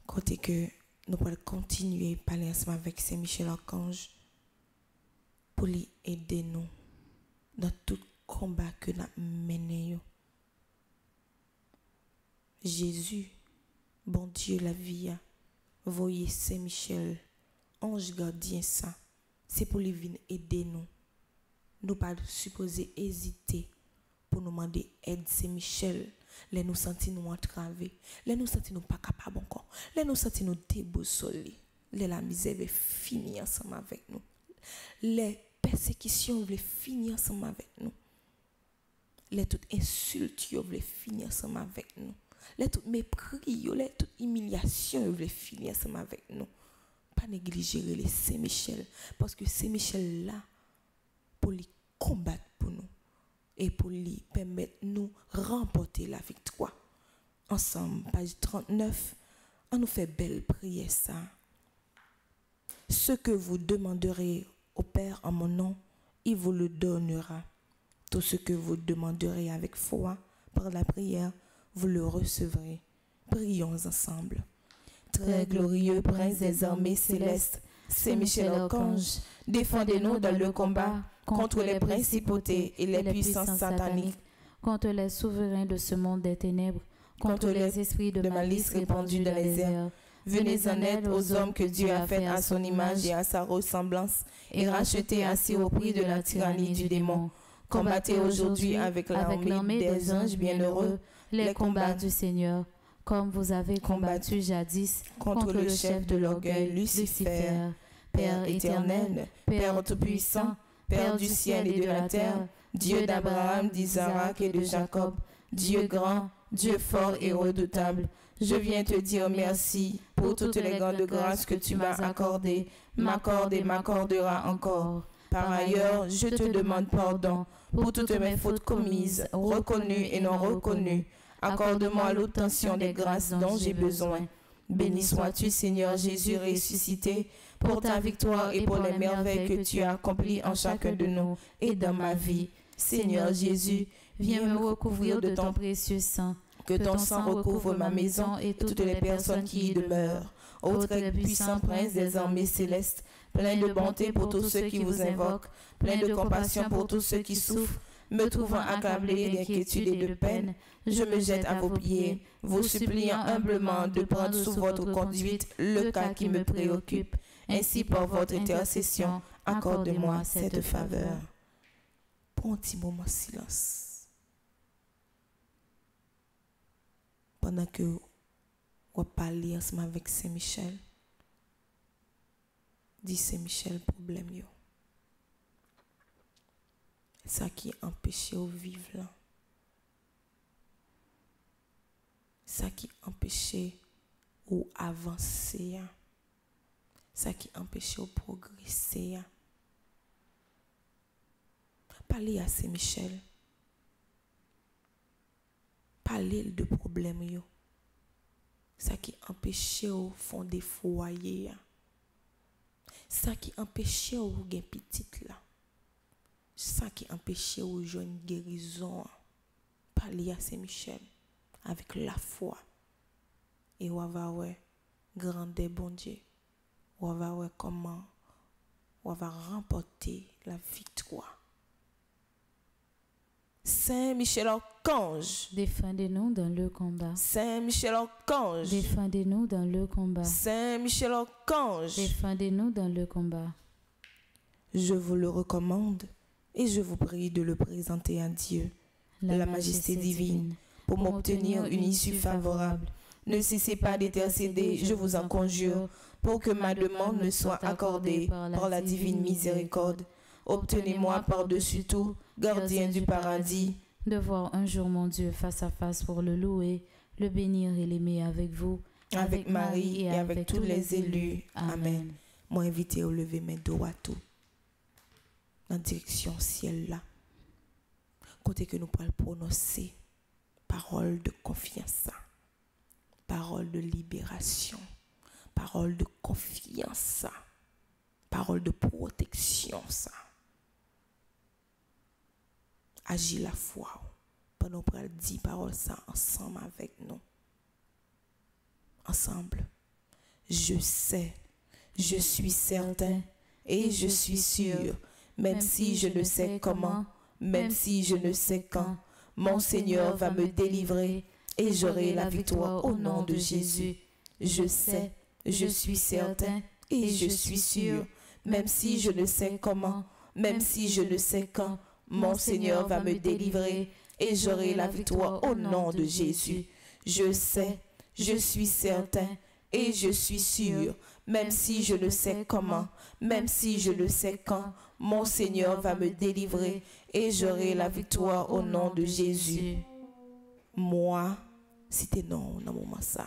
Côté que nous allons continuer à parler ensemble avec Saint-Michel Archange pour lui aider nous dans tout combat que nous menons. Jésus, bon Dieu, la vie, voye Saint-Michel, anj gardien sa, se pou li vin ede nou. Nou pa suppose ezite pou nou mande ed Saint-Michel, le nou santi nou antrave, le nou santi nou pa kapab ankon, le nou santi nou debosoli, le la mizeve fini ansam avek nou, le persekisyon vle fini ansam avek nou, le tout insult yo vle fini ansam avek nou. Les toutes mépris, les toutes humiliations veulent finir ensemble avec nous. Pas négliger les Saint-Michel. Parce que Saint-Michel là, pour les combattre pour nous. Et pour lui permettre nous remporter la victoire. Ensemble, page 39, on nous fait belle prière ça. Ce que vous demanderez au Père en mon nom, il vous le donnera. Tout ce que vous demanderez avec foi par la prière, vous le recevrez. Prions ensemble. Très glorieux prince des armées célestes, Saint Michel Archange, défendez-nous dans le combat contre les principautés et les puissances sataniques, contre les souverains de ce monde des ténèbres, contre les esprits de malice répandus dans les airs. Venez en aide aux hommes que Dieu a faits à son image et à sa ressemblance, et rachetés ainsi au prix de la tyrannie du démon. Combattez aujourd'hui avec l'armée des anges bienheureux les combats du Seigneur, comme vous avez combattu jadis contre le chef de l'orgueil, Lucifer. Père éternel, Père tout-puissant, Père du ciel et de la terre, Dieu d'Abraham, d'Isaac et de Jacob, Dieu grand, Dieu fort et redoutable, je viens te dire merci pour toutes les grandes grâces que tu m'as accordées, m'accorde et m'accordera encore. Par ailleurs, je te demande pardon pour toutes mes fautes commises, reconnues et non reconnues. Accorde-moi l'obtention des grâces dont j'ai besoin. Béni sois-tu, Seigneur Jésus ressuscité, pour ta victoire et pour les merveilles que tu as accomplies en chacun de nous et dans ma vie. Seigneur Jésus, viens me recouvrir de ton précieux sang. Que ton sang recouvre ma maison et toutes les personnes qui y demeurent. Ô très puissant prince des armées célestes, plein de bonté pour tous ceux qui vous invoquent, plein de compassion pour tous ceux qui souffrent, me trouvant accablé d'inquiétude et de peine, je me jette à vos pieds, vous suppliant humblement de prendre sous votre conduite le cas qui me préoccupe. Ainsi, par votre intercession, accorde-moi cette faveur. Prends un petit moment silence. Pendant que vous parlez ensemble avec Saint-Michel, dit Saint-Michel, problème yo. sa ki empeshe ou vive lan. Sa ki empeshe ou avanse ya. Sa ki empeshe ou progresse ya. Pali ya se Michel. Pali l de problem yo. Sa ki empeshe ou fonde fwaye ya. Sa ki empeshe ou gen pitit la. Ça qui empêche au jeune guérison. Parlez à Saint-Michel avec la foi. Et on va voir grand bon Dieu. On va voir comment on va remporter la victoire. Saint Michel Archange. Défendez-nous dans le combat. Saint Michel Archange. Défendez-nous dans le combat. Saint Michel Archange. Défendez-nous dans le combat. Je vous le recommande et je vous prie de le présenter à Dieu, la, majesté, divine, pour m'obtenir une issue favorable. Ne cessez pas d'intercéder, je vous en conjure, pour que ma demande me soit accordée par la divine miséricorde. Obtenez-moi par-dessus tout, gardien du paradis, de voir un jour mon Dieu face à face pour le louer, le bénir et l'aimer avec vous, avec Marie et avec tous les élus. Amen. Moi invité au lever mes doigts tout dans direction ciel là. Côté que nous pourrons prononcer parole de confiance, parole de libération, parole de confiance, parole de protection. Agis la foi pendant le dire parole ça ensemble avec nous. Ensemble. Je sais, je suis certain et je suis sûr, même si je ne sais comment, même si je ne sais quand, mon Seigneur va me délivrer et j'aurai la victoire au nom de Jésus. Je sais, je suis certain et je suis sûr, même si je ne sais comment, même si je ne sais quand, mon Seigneur va me délivrer et j'aurai la victoire au nom de Jésus. Je sais, je suis certain et je suis sûr, même si je ne sais comment, même si je ne sais quand, mon Seigneur va me délivrer et j'aurai la victoire au nom de Jésus. Moi, c'était non dans moment ça.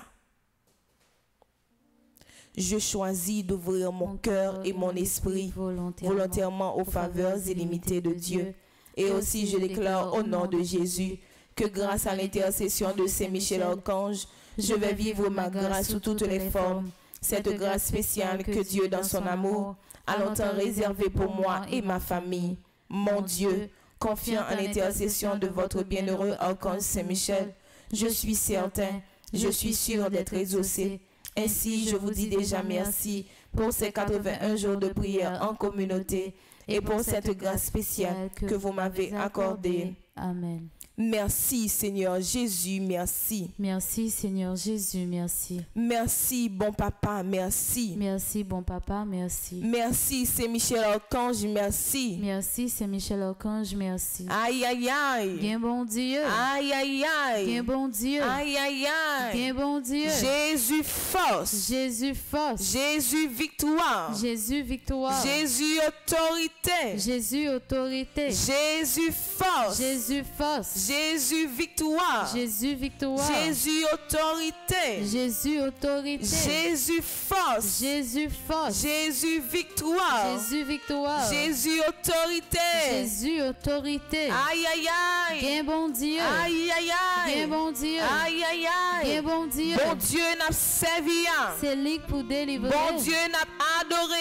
Je choisis d'ouvrir mon cœur et mon esprit volontairement aux faveurs illimitées de Dieu. Et aussi, je déclare au nom de Jésus que grâce à l'intercession de Saint-Michel Archange, je vais vivre ma grâce sous toutes les formes. Cette grâce spéciale que Dieu, dans son amour, a longtemps réservée pour moi et ma famille. Mon Dieu, confiant à l'intercession de votre bienheureux Archange Saint-Michel, je suis certain, je suis sûr d'être exaucé. Ainsi, je vous dis déjà merci pour ces 81 jours de prière en communauté et pour cette grâce spéciale que vous m'avez accordée. Amen. Merci Seigneur Jésus, merci. Merci Seigneur Jésus, merci. Merci bon papa, merci. Merci bon papa, merci. Merci Saint Michel Archange, merci. Merci Saint Michel Archange, merci. Aïe aïe aïe. Bien bon Dieu. Aïe aïe aïe. Bien bon Dieu. Aïe aïe aïe. Bien bon Dieu. Jésus force. Jésus force. Jésus victoire. Jésus victoire. Jésus autorité. Jésus autorité. Jésus force. Jésus force. Jésus victoire. Jésus victoire. Jésus autorité. Jésus autorité. Jésus force. Jésus force. Jésus victoire. Jésus victoire. Jésus autorité. Jésus autorité. Aïe aïe aïe. Bien bon Dieu. Aïe aïe aïe. Bien bon Dieu. Aïe aïe aïe. Bien bon Dieu. Bon Dieu n'a servi. C'est lui pour délivrer. Bon Dieu n'a adoré.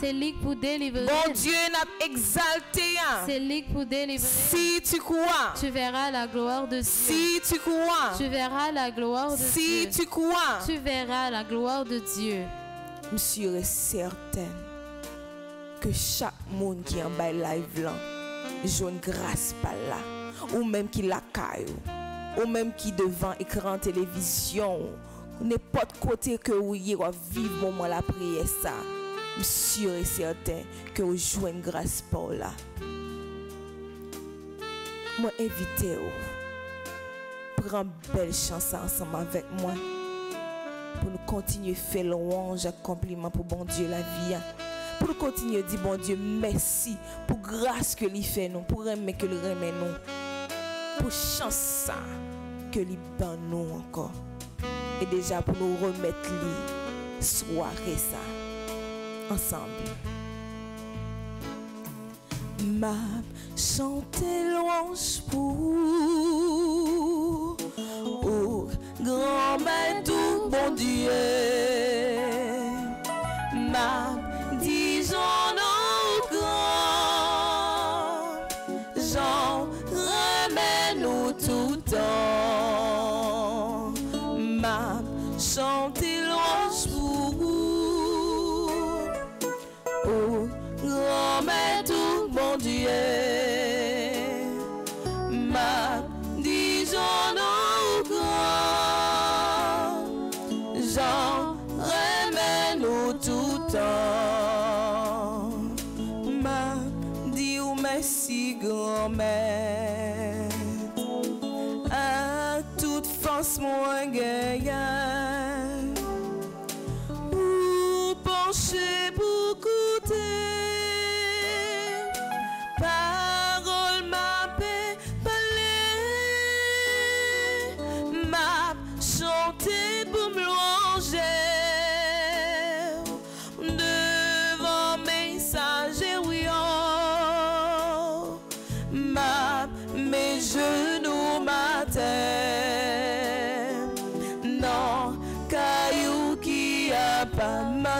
C'est lui pour délivrer. Bon Dieu n'a exalté. C'est lui pour délivrer. Si tu crois. Tu verras la gloire de Dieu. Si tu crois. Tu verras la gloire de si Dieu. tu crois. Tu verras la gloire de Dieu. Monsieur est certain que chaque monde qui est en bas live là, une grâce par là, ou même qui la caille, ou même qui devant écran télévision, n'importe côté que vous y va vivre moment la prière ça. Monsieur est certain que vous jouez une grâce par là. Moi invite vous prendre belle chance ensemble avec moi pour nous continuer à faire louange et pour bon Dieu la vie. hein. Pour nous continuer à dire bon Dieu merci pour grâce que lui fait nous, pour aimer que lui remet nous, pour chance ça que lui ban nous encore. Et déjà pour nous remettre lui soirée ça ensemble. M'a chanté louange pour au grand maître tout bon Dieu. M'a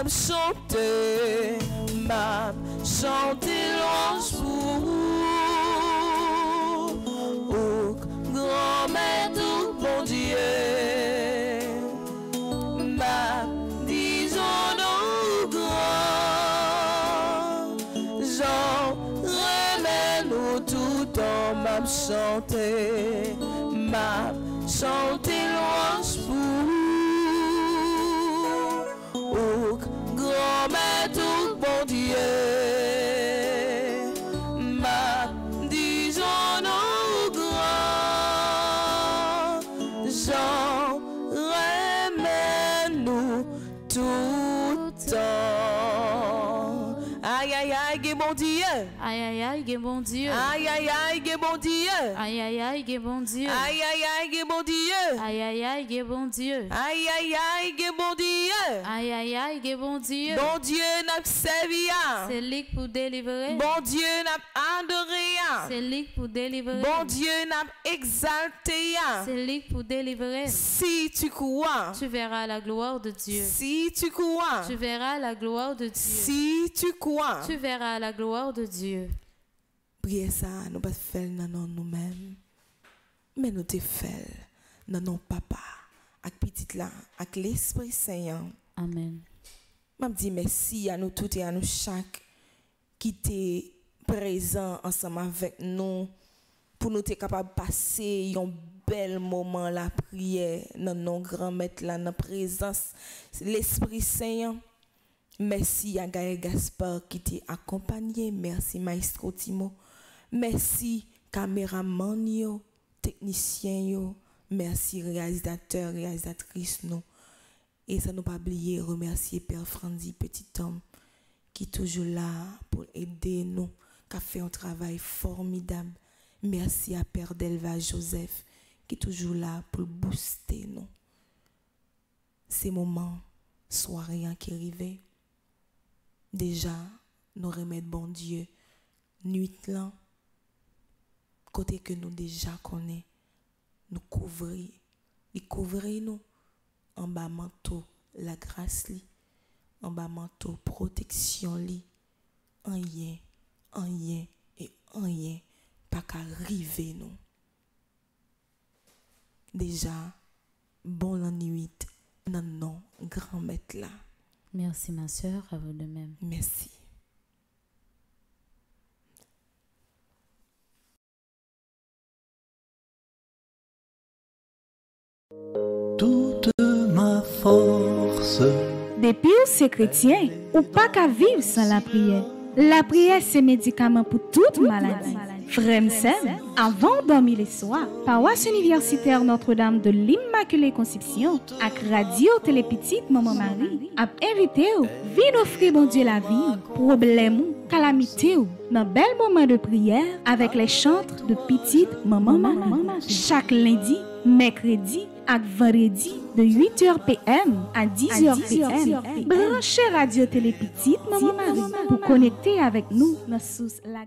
pas m'a chanté, Ai, ai, ai, que bom dia. Ai, ai, ai, que bom Dieu. Aïe aïe aïe, bon Dieu. Aïe aïe aïe, gue bon Dieu. Aïe aïe aïe, bon Dieu. Aïe aïe aïe, bon Dieu. Aïe aïe aïe, bon Dieu. Bon Dieu n'a servi à. C'est lui pour délivrer. Bon Dieu n'a adoré à. C'est lui pour délivrer. Bon Dieu n'a exalté à. C'est lui pour délivrer. Si tu crois. Tu verras la gloire de Dieu. Si tu crois. Tu verras la gloire de Dieu. Si tu crois. Tu verras la gloire de Dieu. Priez ça, nous pas faire dans nous-mêmes. Mais nous te fait dans nos papa, avec petit là, avec l'Esprit Saint. Amen. Je dis merci à nous tous et à nous chaque qui était présent ensemble avec nous pour nous être capable de passer un bel moment la prière dans nos grands maîtres là, dans la présence l'Esprit Saint. Merci à Gaël Gaspard qui t'a accompagné. Merci Maestro Timo. Merci caméraman yo, technicien yo. Merci réalisateur, réalisatrice nous. Et ça nous pas oublier remercier Père Franzi, petit homme, qui est toujours là pour aider nous, qui a fait un travail formidable. Merci à Père Delva Joseph, qui est toujours là pour booster nous. Ces moments, soirée qui arrivait, déjà, nous remettre bon Dieu, nuit là, côté que nous déjà connaissons, nous couvrir, et couvrir nous. En bas manteau la grâce li. En bas manteau protection li. En rien en rien et en rien pas qu'à arriver nous. Déjà bon la nuit. Non non grand maître là. Merci ma soeur, à vous de même. merci Toute ma force Depi ou se kretien, ou pa ka viv san la priye. La priye se medikaman pou tout malade. Frère Sem, avant dormir les soirs, paroisse universitaire Notre-Dame de l'Immaculée Conception, avec Radio Télépétite Maman Marie, a invité ou, offrir bon Dieu la vie, problème ou, calamité ou, dans bel moment de prière avec les chantres de petite Maman Marie. Chaque lundi, mercredi et vendredi de 8h PM à 10h PM. Branchez Radio Télé Petite Maman Marie pour connecter avec nous dans sous la